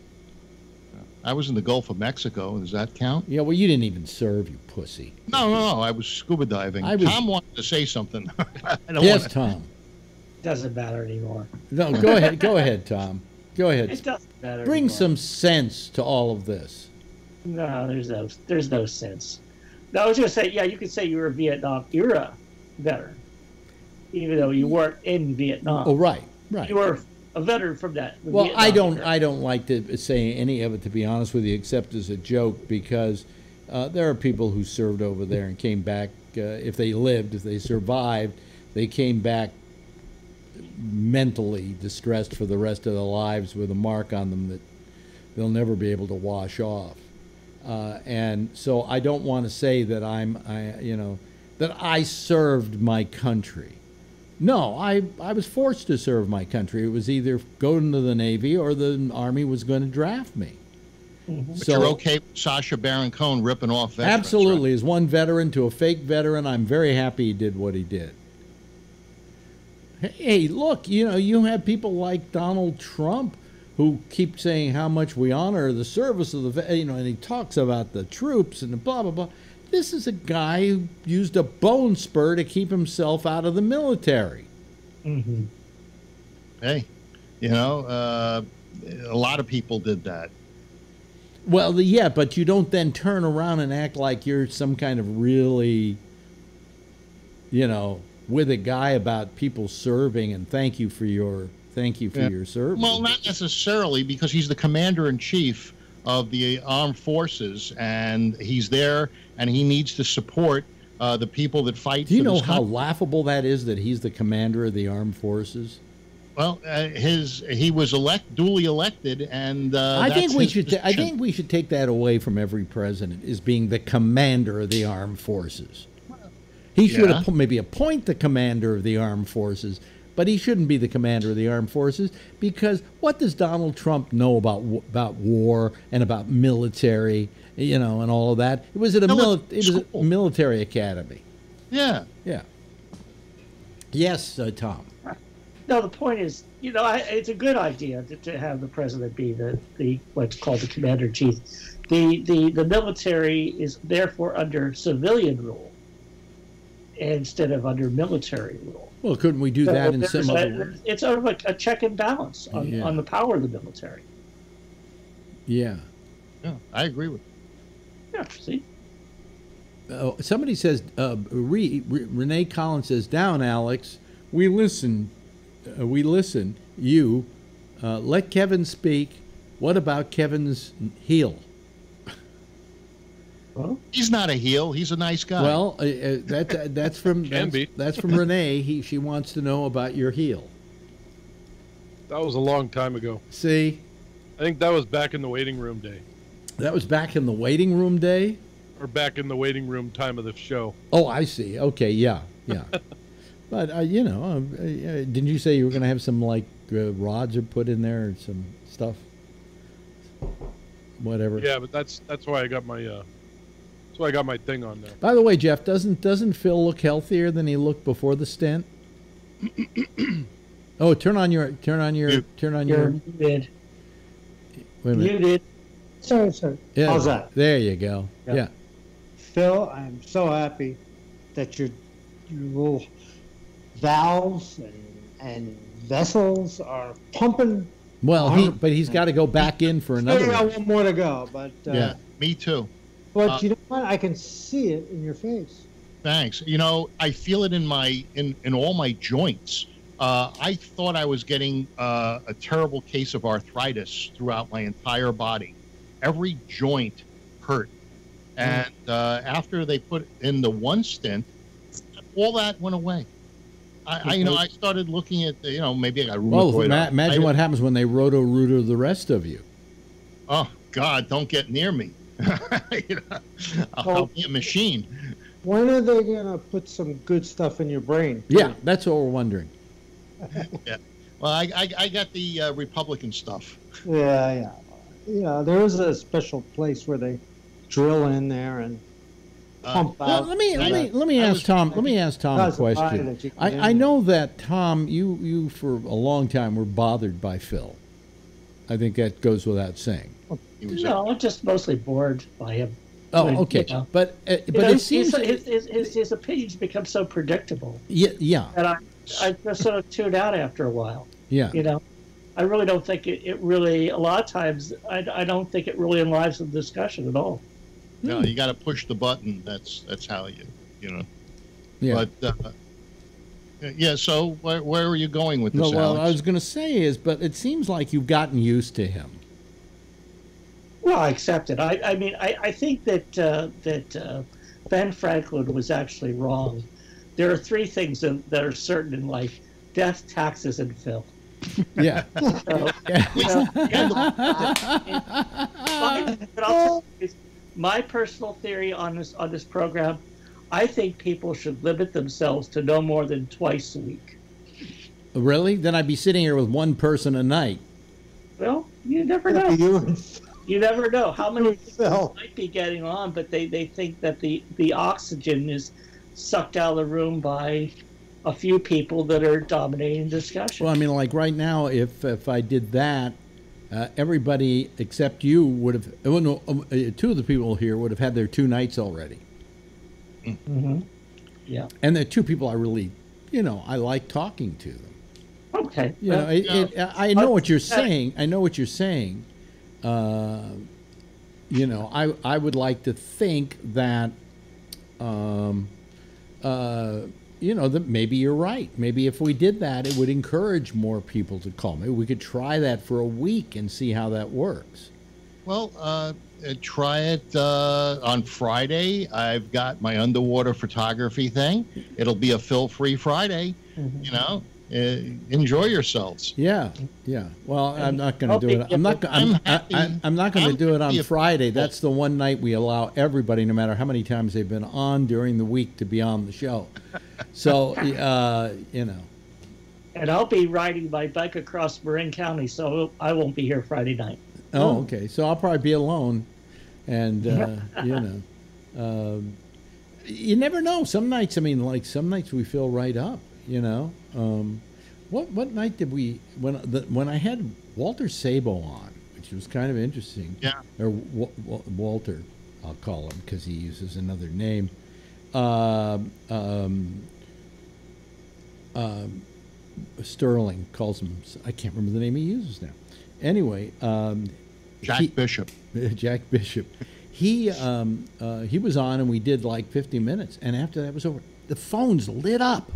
I was in the Gulf of Mexico. Does that count? Yeah, well, you didn't even serve, you pussy. No, no, no. I was scuba diving. I was- Tom wanted to say something. I don't Yes, wanna- Tom. Doesn't matter anymore. No, go ahead. Go ahead, Tom. Go ahead. It doesn't matter. Bring anymore. some sense to all of this. No, there's no there's no sense. No, I was gonna say, yeah, you could say you were a Vietnam era veteran, even though you weren't in Vietnam. Oh, right, right. You were a veteran from that. Well, I don't. era. I don't like to say any of it, to be honest with you, except as a joke, because uh, there are people who served over there and came back. Uh, if they lived, if they survived, they came back mentally distressed for the rest of their lives with a mark on them that they'll never be able to wash off. Uh, and so I don't want to say that I'm, I, you know, that I served my country. No, I, I was forced to serve my country. It was either go into the Navy or the Army was going to draft me. Mm-hmm. But you're okay with Sacha Baron Cohen ripping off veterans, Absolutely. As one veteran to a fake veteran, I'm very happy he did what he did. Hey, look, you know, you have people like Donald Trump who keep saying how much we honor the service of the, you know, and he talks about the troops and the blah, blah, blah. This is a guy who used a bone spur to keep himself out of the military. Mhm. Hey, you know, uh, a lot of people did that. Well, the- yeah, but you don't then turn around and act like you're some kind of really, you know, with a guy about people serving and thank you for your thank you for Yeah. your service. Well, not necessarily because he's the commander in chief of the armed forces, and he's there, and he needs to support uh, the people that fight. Do you know how laughable that is that he's the commander of the armed forces? Well, uh, his he was elect duly elected, and uh, I think we should. I think we should take that away from every president is being the commander of the armed forces. He should Yeah. maybe appoint the commander of the armed forces, but he shouldn't be the commander of the armed forces because what does Donald Trump know about about war and about military, you know, and all of that? It was at a No, mili- it was a military academy. Yeah, Yeah. Yes, uh, Tom. No, the point is, you know, I, it's a good idea to, to have the president be the, the what's called the commander in chief. The, the the military is therefore under civilian rule instead of under military rule. Well, couldn't we do So that in some a- other way? It's sort of a, a check and balance on, Yeah. on the power of the military. Yeah. yeah, I agree with. Yeah, see, Uh, somebody says, uh, Re, Re, Renee Collins says, "Down, Alex. We listen. Uh, we listen. You uh, let Kevin speak. What about Kevin's heel? Well, He's not a heel. He's a nice guy. Well, uh, uh, that that's from that's, be. that's from Renee. He she wants to know about your heel. That was a long time ago. See, I think that was back in the waiting room day, that was back in the waiting room day. or back in the waiting room time of the show. Oh, I see. Okay, yeah, yeah. but uh, you know, uh, uh, didn't you say you were going to have some like uh, rods are put in there or some stuff? Whatever. Yeah, but that's that's why I got my that's why I got my thing on there. By the way, Jeff, doesn't doesn't Phil look healthier than he looked before the stent? oh, turn on your turn on your You- turn on you're your muted. wait a minute. Muted. Sorry, sorry. Yeah, How's that? There you go. Yeah. Yeah. Phil, I'm so happy that your, your little valves and, and vessels are pumping. Well, he but he's got to go back in for Still another. got one. one more to go, but uh, Yeah. me too. But Uh, you know what? I can see it in your face. Thanks. You know, I feel it in my in in all my joints. Uh, I thought I was getting uh, a terrible case of arthritis throughout my entire body. Every joint hurt, and uh, after they put in the one stent, all that went away. I, I you know, I started looking at, the, you know, maybe I got Well, ma- imagine arthritis. what happens when they roto rooter the rest of you. Oh God, don't get near me. You know, I'll, Well- I'll be a machine. When are they gonna put some good stuff in your brain? Yeah, that's what we're wondering. yeah. Well, I, I, I got the uh, Republican stuff. Yeah, yeah, yeah. There is a special place where they drill in there and Uh, pump Well, out. let me let me let me ask was- Tom. Let me ask Tom a That's why question. that you can I, I know that Tom, you you for a long time were bothered by Phil. I think that goes without saying. He was No, I'm just mostly bored by him. Oh, Right, okay, you know. but uh, You but know, it his, seems his, his, his, his opinions become so predictable yeah yeah And I, I just sort of tune out after a while. yeah. You know, I really don't think it, it really, a lot of times, I, I don't think it really enlivens the discussion at all. No, you got to push the button. That's that's how you you know. Yeah. But uh, yeah, so where, where are you going with this? No, well, I was going to say is, but it seems like you've gotten used to him. Well, I accept it. I, I mean, I, I think that uh, that uh, Ben Franklin was actually wrong. There are three things that, that are certain in life: death, taxes, and Phil. Yeah. So, you know, my, but I'll my personal theory on this on this program, I think people should limit themselves to no more than twice a week. really? Then I'd be sitting here with one person a night. Well, you never know. You never know how many Phil. might be getting on, but they, they think that the, the oxygen is sucked out of the room by a few people that are dominating discussion. Well, I mean, like right now, if if I did that, uh, everybody except you would have. Well, no, um, uh, two of the people here would have had their two nights already, Mm -hmm. Yeah. and the two people I really, you know, I like talking to them. Okay. You know, Well, it, it, I know what you're Uh, saying. I know what you're saying. Uh, you know, I I would like to think that, um, uh, you know, that maybe you're right. Maybe if we did that, it would encourage more people to call. Maybe we could try that for a week and see how that works. Well, uh, uh, try it uh, on Friday. I've got my underwater photography thing. It'll be a fill-free Friday. Mhm. You know, enjoy yourselves. Yeah, yeah. Well, I'm not going to do it. I'm not. I'm, I'm I, happy- I, I'm not going to do it on happy if- Friday. That's the one night we allow everybody, no matter how many times they've been on during the week, to be on the show. So, uh, you know. And I'll be riding my bike across Marin County, so I won't be here Friday night. Oh, okay. So I'll probably be alone, and uh, you know, um, you never know. Some nights, I mean, like some nights we feel right up. You know, um, what what night did we when the, when I had Walter Sabo on, which was kind of interesting. Yeah. Or Wa- Wa- Walter, I'll call him because he uses another name. Um, um, um, Sterling calls him. I can't remember the name he uses now. Anyway, um, Jack he- Bishop. Jack Bishop. He um, uh, he was on, and we did like 50 minutes, and after that was over, the phones lit up.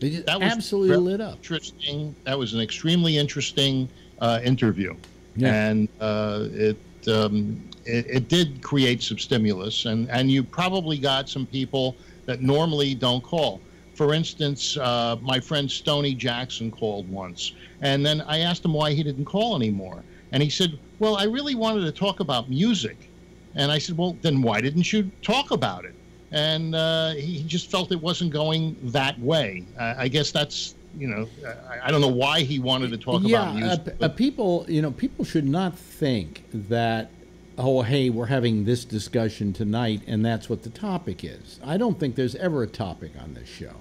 They just That was absolutely lit up. Interesting. That was an extremely interesting uh, interview, Yeah. and uh, it, um, it it did create some stimulus, and and you probably got some people that normally don't call. For instance, uh, my friend Stony Jackson called once, and then I asked him why he didn't call anymore, and he said, "Well, I really wanted to talk about music," and I said, "Well, then why didn't you talk about it?" And uh, he just felt it wasn't going that way. Uh, I guess that's you know I, I don't know why he wanted to talk yeah, about music. uh, uh, people, you know, people should not think that, oh, hey, we're having this discussion tonight, and that's what the topic is. I don't think there's ever a topic on this show,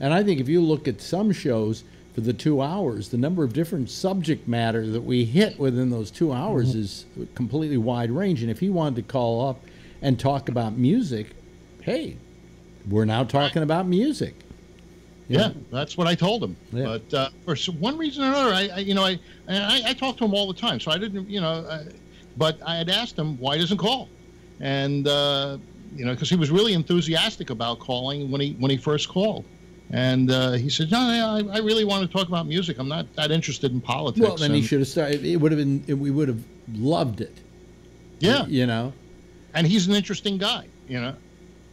and I think if you look at some shows for the two hours, the number of different subject matter that we hit within those two hours is completely wide range. And if he wanted to call up and talk about music, hey, we're now talking about music. You yeah, know? that's what I told him. Yeah. But uh, for one reason or another, I, I you know I, I I talk to him all the time, so I didn't you know, uh, but I had asked him why he doesn't call, and uh, you know, because he was really enthusiastic about calling when he when he first called, and uh, he said, "No, I, I really want to talk about music. I'm not that interested in politics." Well, then he should have started. It would have been. We would have loved it. Yeah, You know. and he's an interesting guy. You know,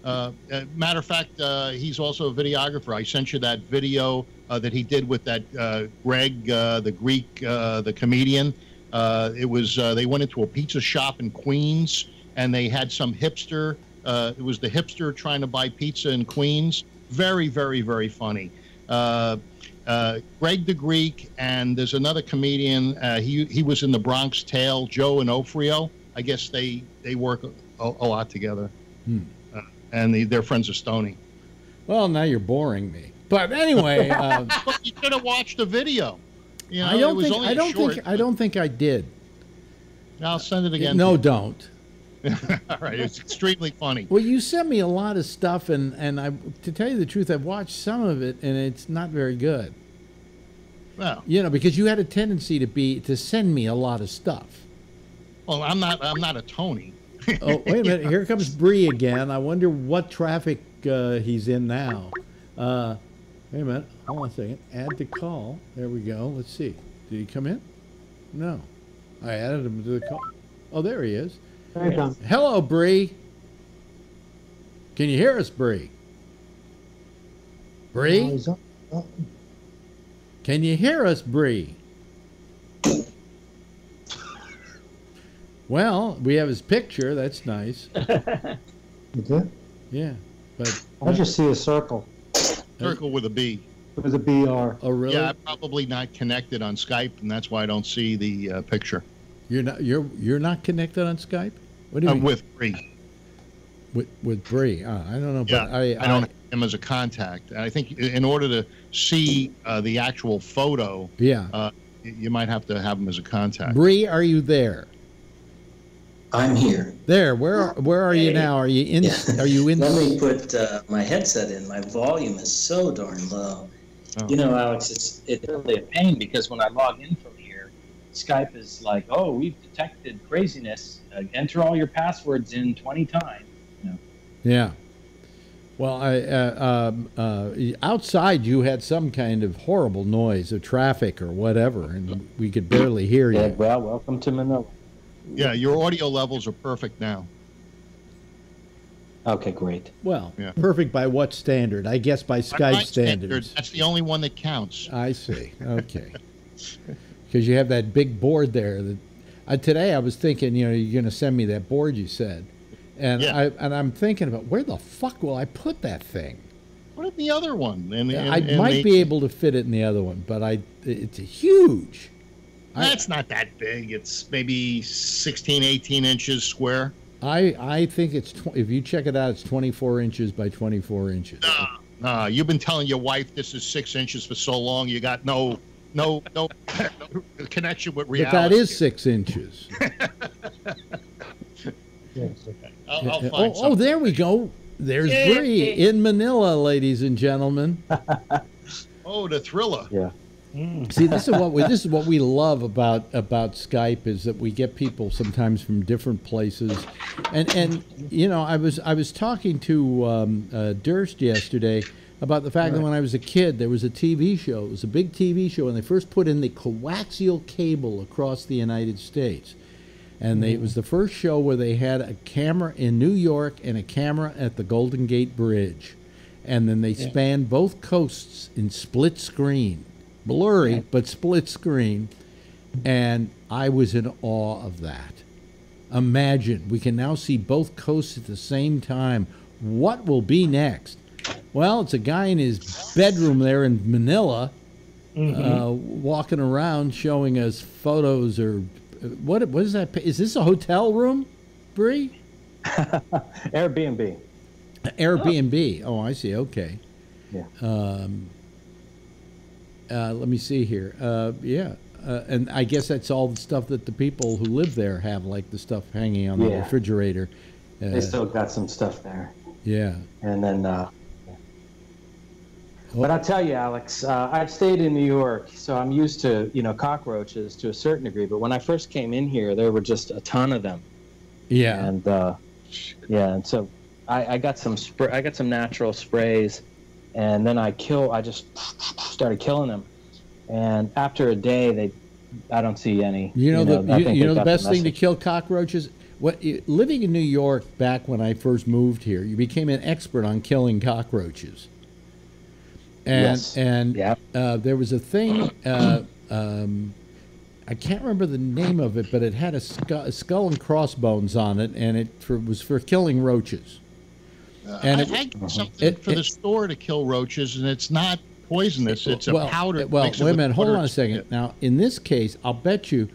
matter of fact, uh, he's also a videographer. I sent you that video uh, that he did with that uh, Greg, uh, the Greek, uh, the comedian. Uh, it was uh, they went into a pizza shop in Queens, and they had some hipster. Uh, it was the hipster trying to buy pizza in Queens. Very, very, very funny. Uh, uh, Greg the Greek, and there's another comedian. Uh, he he was in the Bronx Tale. Joe D'Onofrio. I guess they they work a, a lot together, Hmm. And they, they're friends of Stony. Well, now you're boring me. But anyway, uh, But you should have watched the video. You know, I don't was think. I don't short, think. I don't think I did. I'll send it again. No, don't. All right, it's extremely funny. Well, you sent me a lot of stuff, and and I, to tell you the truth, I've watched some of it, and it's not very good. Well, You know, because you had a tendency to be to send me a lot of stuff. well, I'm not. I'm not a Tony. Oh, wait a minute! Here comes Bree again. I wonder what traffic uh, he's in now. Uh, wait a minute. Hold on a second. Add to call. There we go. Let's see. Did he come in? No. I added him to the call. Oh, there he is. There he comes. Hello, Bree. Can you hear us, Bree? Bree, can you hear us, Bree? Well, we have his picture. That's nice. you did? Yeah, but I just see a circle Circle with a B. with a BR. oh, really? Yeah, I'm probably not connected on Skype, and that's why I don't see the uh, picture. You're not you're you're not connected on Skype. What do you I'm mean? with Bree. with with Bree? Uh, I don't know, Yeah, but I I don't have him as a contact. I think in order to see uh, the actual photo, yeah. uh, you might have to have him as a contact. Bree, are you there? I'm here. There. Where where are you now? Are you in? Yeah. Are you in? Let me put uh, my headset in. My volume is so darn low. Oh. You know, Alex, it's it's really a pain because when I log in from here, Skype is like, "Oh, we've detected craziness. Uh, enter all your passwords in 20 times." Yeah. Well, I uh, um, uh, outside you had some kind of horrible noise of traffic or whatever, and we could barely hear you. Yeah, you. well, welcome to Manila. Yeah, your audio levels are perfect now. Okay, great. Well, Yeah. perfect by what standard? I guess by By Skype my standards. That's the only one that counts. I see. Okay. Because you have that big board there. That uh, today I was thinking, you know, you're going to send me that board you said, and Yeah. I and I'm thinking about where the fuck will I put that thing? What in the other one? And, and- I and might they- be able to fit it in the other one, but I it's a huge. I- That's not that big. It's maybe 16, 18 inches square. I I think it's tw- if you check it out, it's 24 inches by 24 inches. Nah, nah, you've been telling your wife this is six inches for so long. You got no, no, no, no connection with But reality. that is six inches. Yes. I'll, I'll oh, find oh, oh, there we go. There's Yay. Bree in Manila, ladies and gentlemen. Oh, the thriller. See, this is what we this is what we love about about Skype is that we get people sometimes from different places, and and you know I was I was talking to um, uh, Durst yesterday about the fact that when I was a kid there was a TV show. It was a big TV show, and they first put in the coaxial cable across the United States, and they, it was the first show where they had a camera in New York and a camera at the Golden Gate Bridge, and then they spanned both coasts in split screen blurry but split screen and i was in awe of that imagine we can now see both coasts at the same time what will be next well it's a guy in his bedroom there in manila uh, walking around showing us photos or what what is that is this a hotel room Bree? Airbnb. Airbnb. Oh, I see. Okay. Yeah. Um, uh, let me see here. Uh, yeah. Uh, and I guess that's all the stuff that the people who live there have, like the stuff hanging on the Yeah. refrigerator. Uh, They still got some stuff there. yeah. And then, uh, but I'll tell you, Alex, uh, I've stayed in New York, so I'm used to, you know, cockroaches to a certain degree. But when I first came in here, there were just a ton of them. Yeah. And, uh, yeah, and so I, I got some spray. I got some natural sprays, and then I kill. I just started killing them, and after a day, they. I don't see any. You know, I the you, you know the best thing to kill cockroaches. What living in New York back when I first moved here, you became an expert on killing cockroaches. And Yes. and Yep. uh, there was a thing. Uh, um, I can't remember the name of it, but it had a skull, a skull and crossbones on it, and it for, was for killing roaches. And I it- had something it- for the store to kill roaches, and it's not poisonous. It's a well, powder. uh, Well, wait a minute. Hold on a second. it. Now, in this case, I'll bet you,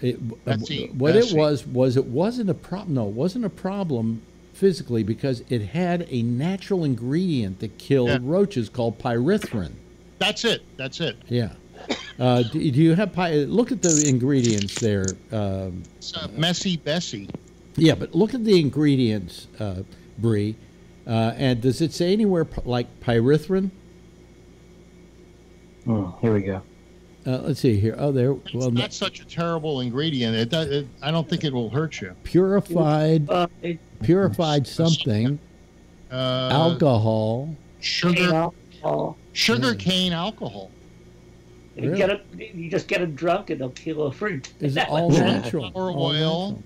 it, uh, what Bessy. it was was it wasn't a problem. No, it wasn't a problem physically because it had a natural ingredient that killed Yeah. roaches called pyrethrin. That's it. That's it. Yeah. Uh, do, do you have py- look at the ingredients there? Um, It's uh, messy Bessy. yeah, but look at the ingredients, uh, Bree. Uh, and does it say anywhere p- like pyrethrin? Mm, here we go. Uh, let's see here. Oh, there. It's Well, not such a terrible ingredient. It, does, it I don't think it will hurt you. purified, Uh, it, purified something. Uh, alcohol. sugar, alcohol. sugar cane alcohol. You Really? get a, you just get them drunk and they'll kill a fruit. Is That all natural. Or all oil. natural.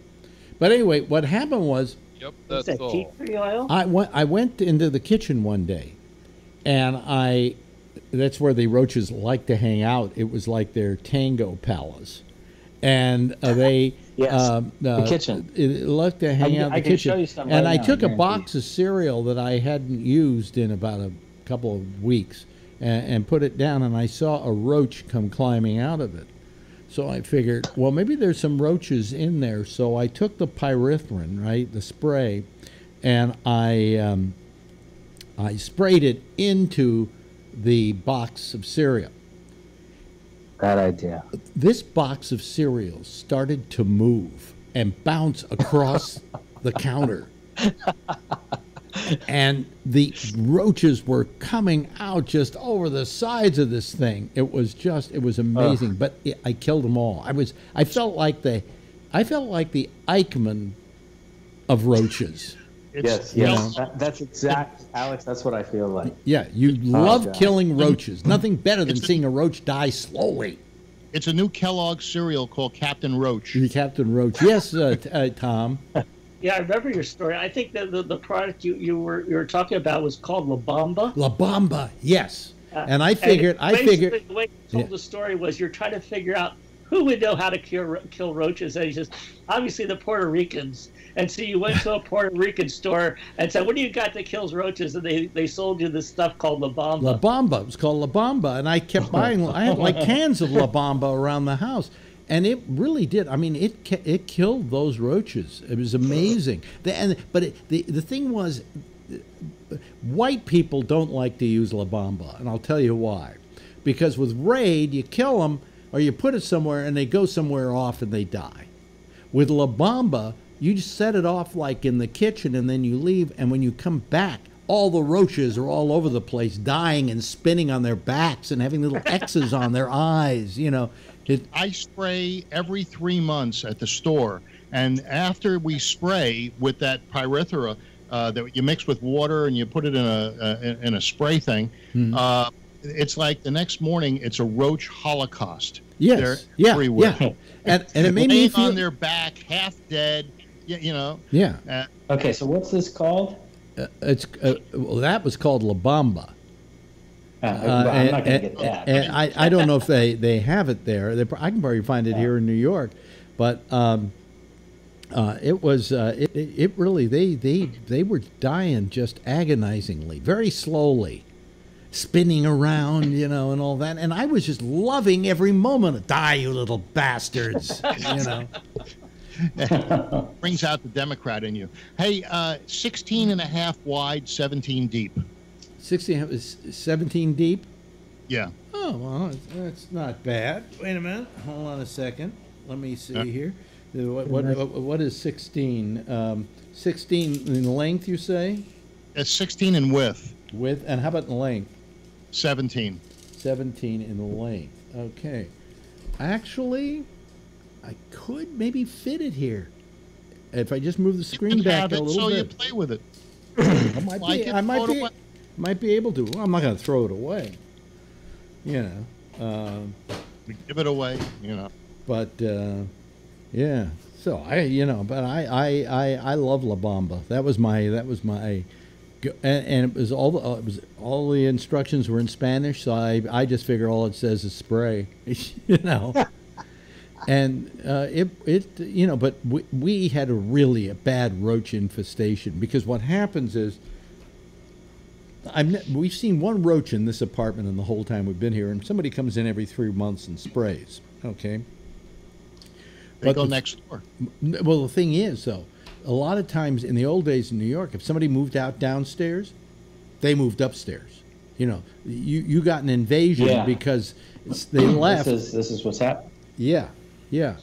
But anyway, what happened was Yep, that's that, all. tea tree oil? I went I went into the kitchen one day, and I that's where the roaches like to hang out. It was like their tango palace, and uh, they Yes, um, uh, kitchen. It liked to hang can- out in I the can kitchen. show you some and right I now, took a box of cereal that I hadn't used in about a couple of weeks, and, and put it down, and I saw a roach come climbing out of it. So I figured, well, maybe there's some roaches in there. So I took the pyrethrin, right, the spray, and I um, I sprayed it into the box of cereal. Bad idea. This box of cereal started to move and bounce across the counter. And the roaches were coming out just over the sides of this thing. It was just, it was amazing. But it, I killed them all. I was, I felt like the, I felt like the Eichmann of roaches. It's, Yes, yes. That, that's exact, Alex. That's what I feel like. Yeah, you love God. killing roaches. Nothing better than It's a- seeing a roach die slowly. It's a new Kellogg cereal called Captain Roach. You Captain Roach. Yes, uh, t- uh, Tom. Yeah, I remember your story. I think that the, the product you, you were you were talking about was called La Bamba. La Bamba. Yes. Uh, And I figured, I basically figured, the way you told Yeah. the story was you're trying to figure out who would know how to kill kill roaches, and he says obviously the Puerto Ricans. And so you went to a Puerto Rican store and said, "What do you got that kills roaches?" And they, they sold you this stuff called La Bamba. La Bamba. It was called La Bamba, and I kept buying. I had like cans of La Bamba around the house, and it really did. I mean, it it killed those roaches. It was amazing. The, and but it, the the thing was, white people don't like to use La Bamba, and I'll tell you why. Because with Raid, you kill them or you put it somewhere, and they go somewhere off and they die. With La Bamba, you just set it off like in the kitchen and then you leave, and when you come back, all the roaches are all over the place, dying and spinning on their backs and having little X's on their eyes. You know, it, I spray every three months at the store, and after we spray with that pyrethra uh, that you mix with water and you put it in a uh, in a spray thing, Hmm. uh, it's like the next morning it's a roach holocaust. yes, They're yeah, everywhere. yeah, and and it made me Laying feel, on their back, half dead. You, you know, yeah. uh, Okay, so what's this called? Uh, it's uh, well, that was called La Bamba. Uh, well, I'm and, not going to and- get that. and I, I don't know if they, they have it there. They, I can probably find it here in New York, but um, uh, it was uh, it, it it really they they they were dying just agonizingly, very slowly, spinning around, you know, and all that. And I was just loving every moment. of Die, you little bastards, you know. brings out the Democrat in you. Hey, uh, 16 and a half wide, 17 deep. 16, it was 17 deep. Yeah. Oh, well, that's- not bad. Wait a minute. Hold on a second. Let me see Yeah. here. Uh, What, what, what, is 16? Um, 16 in length, you say? It's 16 in width, Width? And how about in length? 17. 17 in length. Okay. Actually, I could maybe fit it here. If I just move the screen back a it, little so you play with it. I might Like be. it, I might be. away. Might be able to. Well, I'm not going to throw it away. You know. Um, Give it away, you know. but uh, yeah. So I, you know, but I, I, I, I love La Bamba. That was my. That was my. And, and it was all the. Uh, it was all the instructions were in Spanish, so I, I just figure all it says is spray. you know. and uh, it, it, you know, but we, we had a really a bad roach infestation because what happens is. I've ne- we've seen one roach in this apartment in the whole time we've been here, and somebody comes in every three months and sprays. Okay. They But go the- next door. Well, the thing is, though, a lot of times in the old days in New York, if somebody moved out downstairs, they moved upstairs. You know, you you got an invasion Yeah. because it's, they left. This is this is what's happening. yeah, yeah,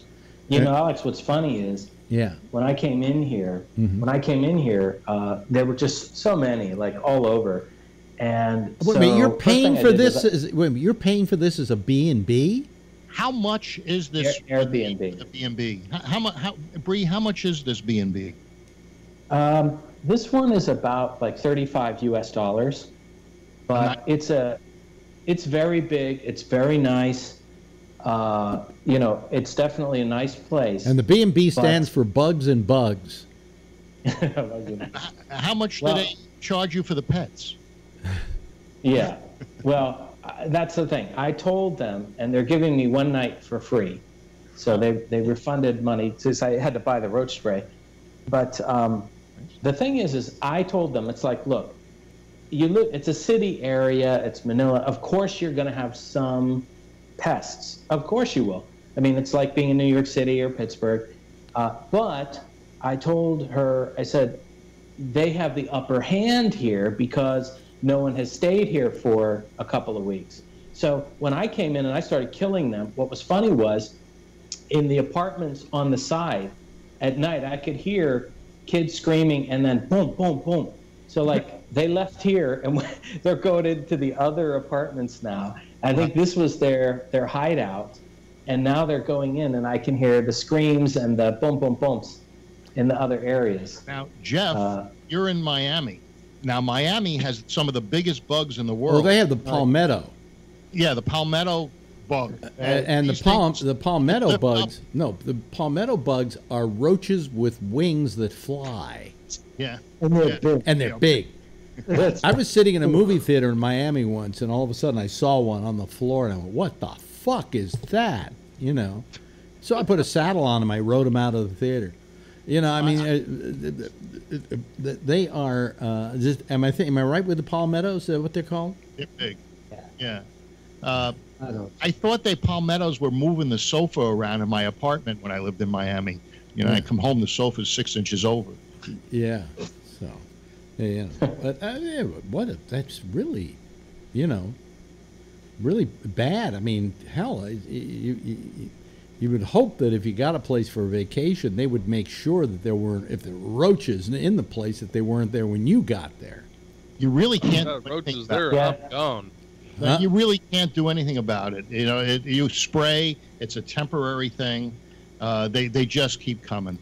You know, Alex. What's funny is yeah. when I came in here, Mhm. when I came in here, uh, there were just so many, like all over. And Wait so, minute, you're paying for did was this? As, wait a minute, you're paying for this as a B and B? How much is this Air- Airbnb. B and B. How much? How Bree? How much is this B and B? Um, this one is about like 35 US dollars, but it's a, it's very big. It's very nice. Uh, you know, it's definitely a nice place. And the B and B stands for Bugs and Bugs. How much Well- do they charge you for the pets? yeah. Well, that's the thing. I told them, and they're giving me one night for free. So they, they refunded money since I had to buy the roach spray. But um, the thing is, is I told them, it's like, look, you look, it's a city area, it's Manila. Of course, you're going to have some pests. Of course, you will. I mean, it's like being in New York City or Pittsburgh. Uh, but I told her, I said, they have the upper hand here because no one has stayed here for a couple of weeks. So when I came in and I started killing them, what was funny was in the apartments on the side at night, I could hear kids screaming and then boom, boom, boom. So like they left here and they're going into the other apartments now. I think this was their their hideout, and now they're going in, and I can hear the screams and the boom, boom, booms in the other areas. Now, Jeff, Uh, you're in Miami. Now, Miami has some of the biggest bugs in the world. Well, they have the palmetto. yeah, the palmetto bug. and, and the these palm things the palmetto flip up. bugs no the palmetto bugs are roaches with wings that fly Yeah. And they're Yeah. big. and they're Yeah. big i was sitting in a movie theater in miami once and all of a sudden i saw one on the floor and i went what the fuck is that you know so i put a saddle on him i rode him out of the theater you know i mean uh, uh, uh, uh, they are uh, just, am i th- am i right with the palmettos is that what they're called They're big. Yeah. Uh, I. I thought they palmettos were moving the sofa around in my apartment when I lived in Miami. You know, I come home, the sofa's six inches over. Yeah. So, yeah, but uh, yeah, what a, that's really, you know, really bad. I mean, hell, you, you, you, you would hope that if you got a place for a vacation, they would make sure that there weren't, if there were roaches in the place, that they weren't there when you got there. You really can't. That do roach anything about there, Yeah. I'm gone. it. Huh? You really can't do anything about it. You know, it, you spray. It's a temporary thing. Uh, they they just keep coming.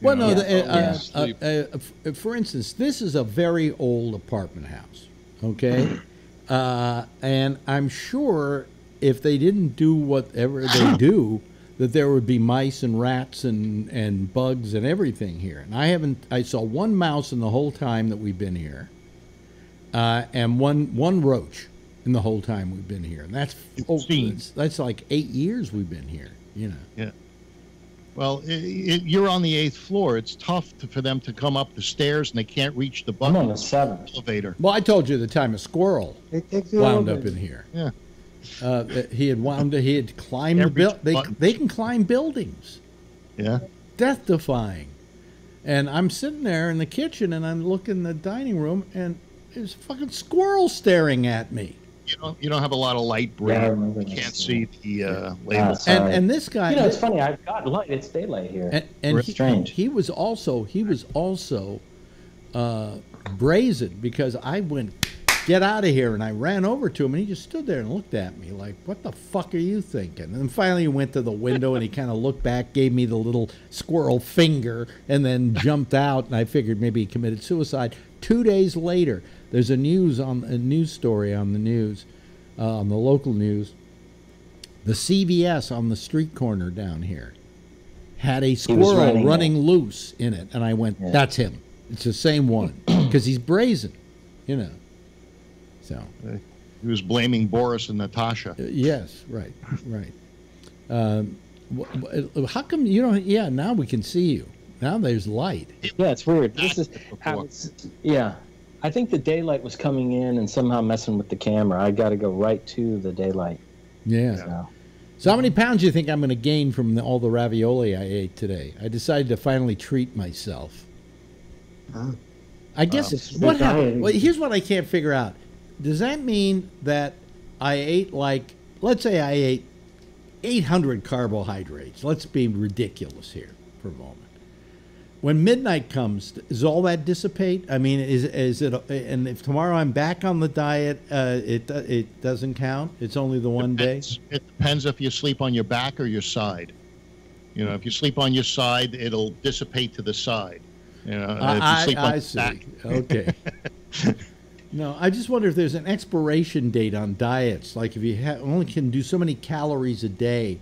Well, know? no, the, uh, Yeah. uh, uh, uh, for instance, this is a very old apartment house, okay? uh, and I'm sure if they didn't do whatever they do, that there would be mice and rats and, and bugs and everything here. And I haven't, I saw one mouse in the whole time that we've been here, uh, and one one roach in the whole time we've been here. And that's oh, that's, that's like eight years we've been here, you know. Well, i it, you're on the eighth floor. It's tough to, for them to come up the stairs, and they can't reach the I'm on the seventh. elevator. Well, I told you the time a squirrel They take the wound up in here. Yeah. Uh, he had wound. He had climbed. Can't they buttons. they can climb buildings. Yeah. Death defying. And I'm sitting there in the kitchen, and I'm looking in the dining room, and there's a fucking squirrel staring at me. You don't you don't have a lot of light, Bree. Yeah, you can't yeah. see the uh, Ah, label. And and this guy. you know, it's funny. I've got light. It's daylight here. and, and he, strange. he was also he was also uh, brazen because I went get out of here. And I ran over to him, and he just stood there and looked at me like, what the fuck are you thinking? And then finally he went to the window, and he kind of looked back, gave me the little squirrel finger, and then jumped out. And I figured maybe he committed suicide. Two days later, there's a news on a news story on the news, uh, on the local news. The CVS on the street corner down here had a squirrel running running, loose in it, and I went, Yeah. "That's him. It's the same one because he's brazen, you know." So He was blaming Boris and Natasha. uh, yes, right, right. Um, wh- wh- how come you don't? Yeah, now we can see you. Now there's light. Yeah, it's weird. This is how yeah. I think the daylight was coming in and somehow messing with the camera. I got to go right to the daylight. Yeah. So. So how many pounds do you think I'm going to gain from the, all the ravioli I ate today? I decided to finally treat myself. I guess It's what happened? Well, here's what I can't figure out. Does that mean that I ate like, let's say I ate 800 carbohydrates? Let's be ridiculous here for a moment. When midnight comes, does all that dissipate? I mean, is is it? And if tomorrow I'm back on the diet, uh, it it doesn't count. It's only the one day. It depends if you sleep on your back or your side. You know, if you sleep on your side, it'll dissipate to the side. You know, and if you I, sleep on I see. back- Okay. no, I just wonder if there's an expiration date on diets. Like if you ha- only can do so many calories a day,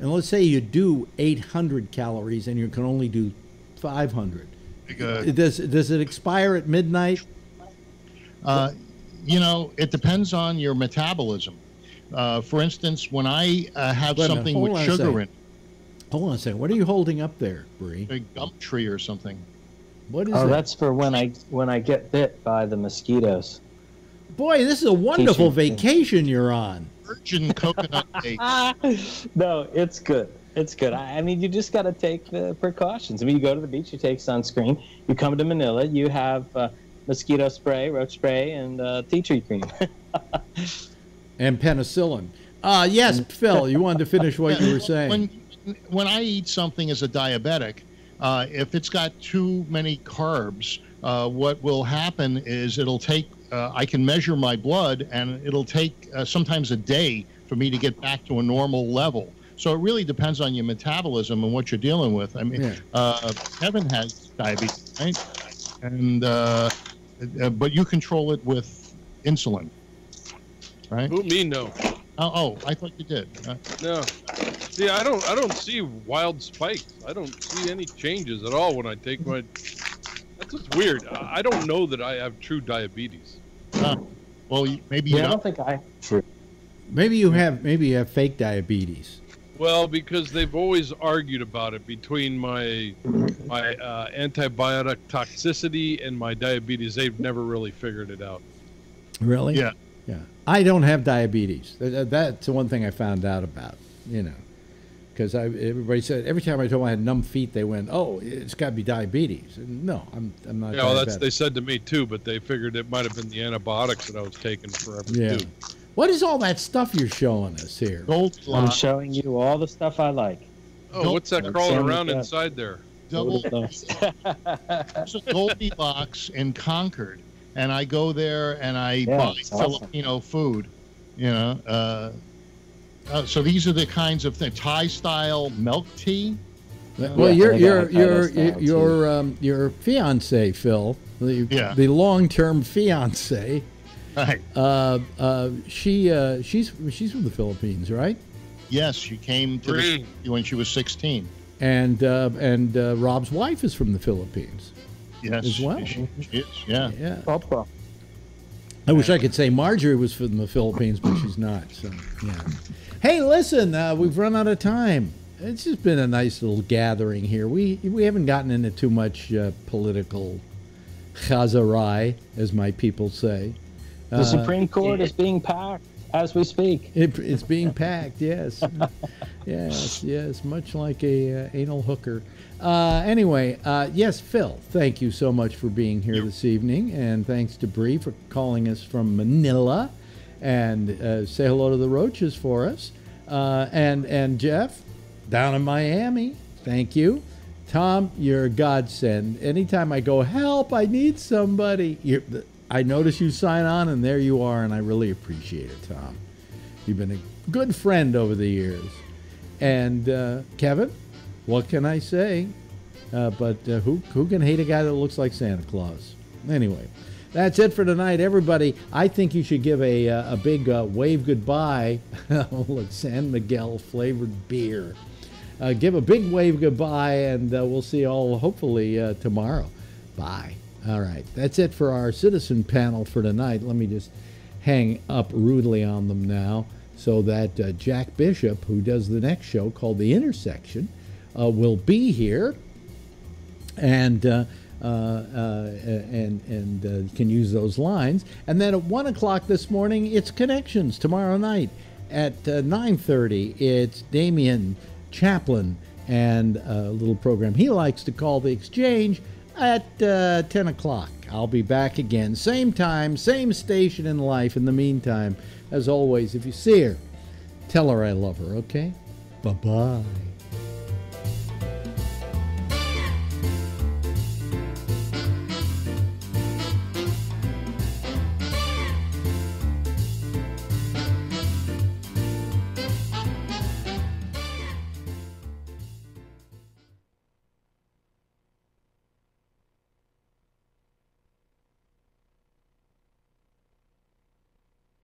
and let's say you do 800 calories and you can only do 500. Uh, Does does it expire at midnight? Uh, you know, it depends on your metabolism. Uh, for instance, when I uh, have Wait something with sugar in Hold on a second. What are you holding up there, Bree? a gum tree or something, What is Oh, that? that's for when I when I get bit by the mosquitoes. Boy, this is a wonderful Teaching. vacation you're on. virgin coconut cake. no, it's good. It's good. I, I mean, you just got to take the precautions. I mean, you go to the beach, you take sunscreen. You come to Manila, you have uh, mosquito spray, roach spray, and uh, tea tree cream. And penicillin. Uh, yes, Phil, you wanted to finish what you were saying. When when I eat something as a diabetic, uh, if it's got too many carbs, uh, what will happen is it'll take. Uh, I can measure my blood, and it'll take uh, sometimes a day for me to get back to a normal level. So it really depends on your metabolism and what you're dealing with. I mean, Yeah. uh, Kevin has diabetes, right? And uh, uh, but you control it with insulin, right? Who me no. Oh, oh I thought you did. Uh, No. See, I don't I don't see wild spikes. I don't see any changes at all when I take my That's just weird. I I don't know that I have true diabetes. uh, well, you- maybe you yeah, I don't. don't think I. True. Maybe you have maybe you have fake diabetes. Well, because they've always argued about it between my my uh, antibiotic toxicity and my diabetes. They've never really figured it out. Really? Yeah. Yeah. I don't have diabetes. Th- th- That's the one thing I found out about, you know. Because I everybody said every time I told them I had numb feet, they went, "Oh, it's got to be diabetes." And no, I'm I'm not. Yeah, well, that's they said to me too, but they figured it might have been the antibiotics that I was taking forever Yeah. too. What is all that stuff you're showing us here? Gold. I'm showing you all the stuff I like. Oh, what's that Don't crawling around that. inside there? double Those- There's a Goldilocks in Concord, and I go there and I Yeah, buy it's awesome. Filipino food. You know, uh, uh, so these are the kinds of things. Thai style milk tea. Well, Yeah, your they your your your um, your fiance Phil, the Yeah. the long term fiance, Right. uh, uh, she uh, she's she's from the Philippines, right? Yes, she came to the when she was 16. And uh, and uh, Rob's wife is from the Philippines. Yes, As well. She, she is. Yeah. Yeah. Papa. I wish I could say Marjorie was from the Philippines, but she's not. So yeah. Hey, listen, uh, we've run out of time. It's just been a nice little gathering here. We we haven't gotten into too much uh, political chazarai, as my people say. The Uh, Supreme Court is being packed as we speak. It, it's being packed, yes. yes, yes, much like a uh, anal hooker. Uh, anyway, uh, yes, Phil, thank you so much for being here this evening. And thanks to Bree for calling us from Manila. And uh, say hello to the Roaches for us. Uh, and, and Jeff, down in Miami, thank you. Tom, you're a godsend. Anytime I go, help, I need somebody, you're, I notice you sign on, and there you are, and I really appreciate it, Tom. You've been a good friend over the years. And uh, Kevin, what can I say? Uh, but uh, who who can hate a guy that looks like Santa Claus? Anyway, that's it for tonight, everybody. I think you should give a uh, a big uh, wave goodbye. Look, San Miguel flavored beer. Uh, give a big wave goodbye, and we'll see you all hopefully tomorrow. Bye. All right, that's it for our citizen panel for tonight. Let me just hang up rudely on them now so that Jack Bishop, who does the next show called The Intersection, will be here and uh, uh, uh, and and uh, can use those lines. And then at one o'clock this morning, it's Connections tomorrow night. At nine thirty, it's Damien Chaplin and a little program he likes to call the Exchange at ten o'clock. I'll be back again, same time, same station in life. In the meantime, as always, if you see her, tell her I love her. Okay? Bye bye.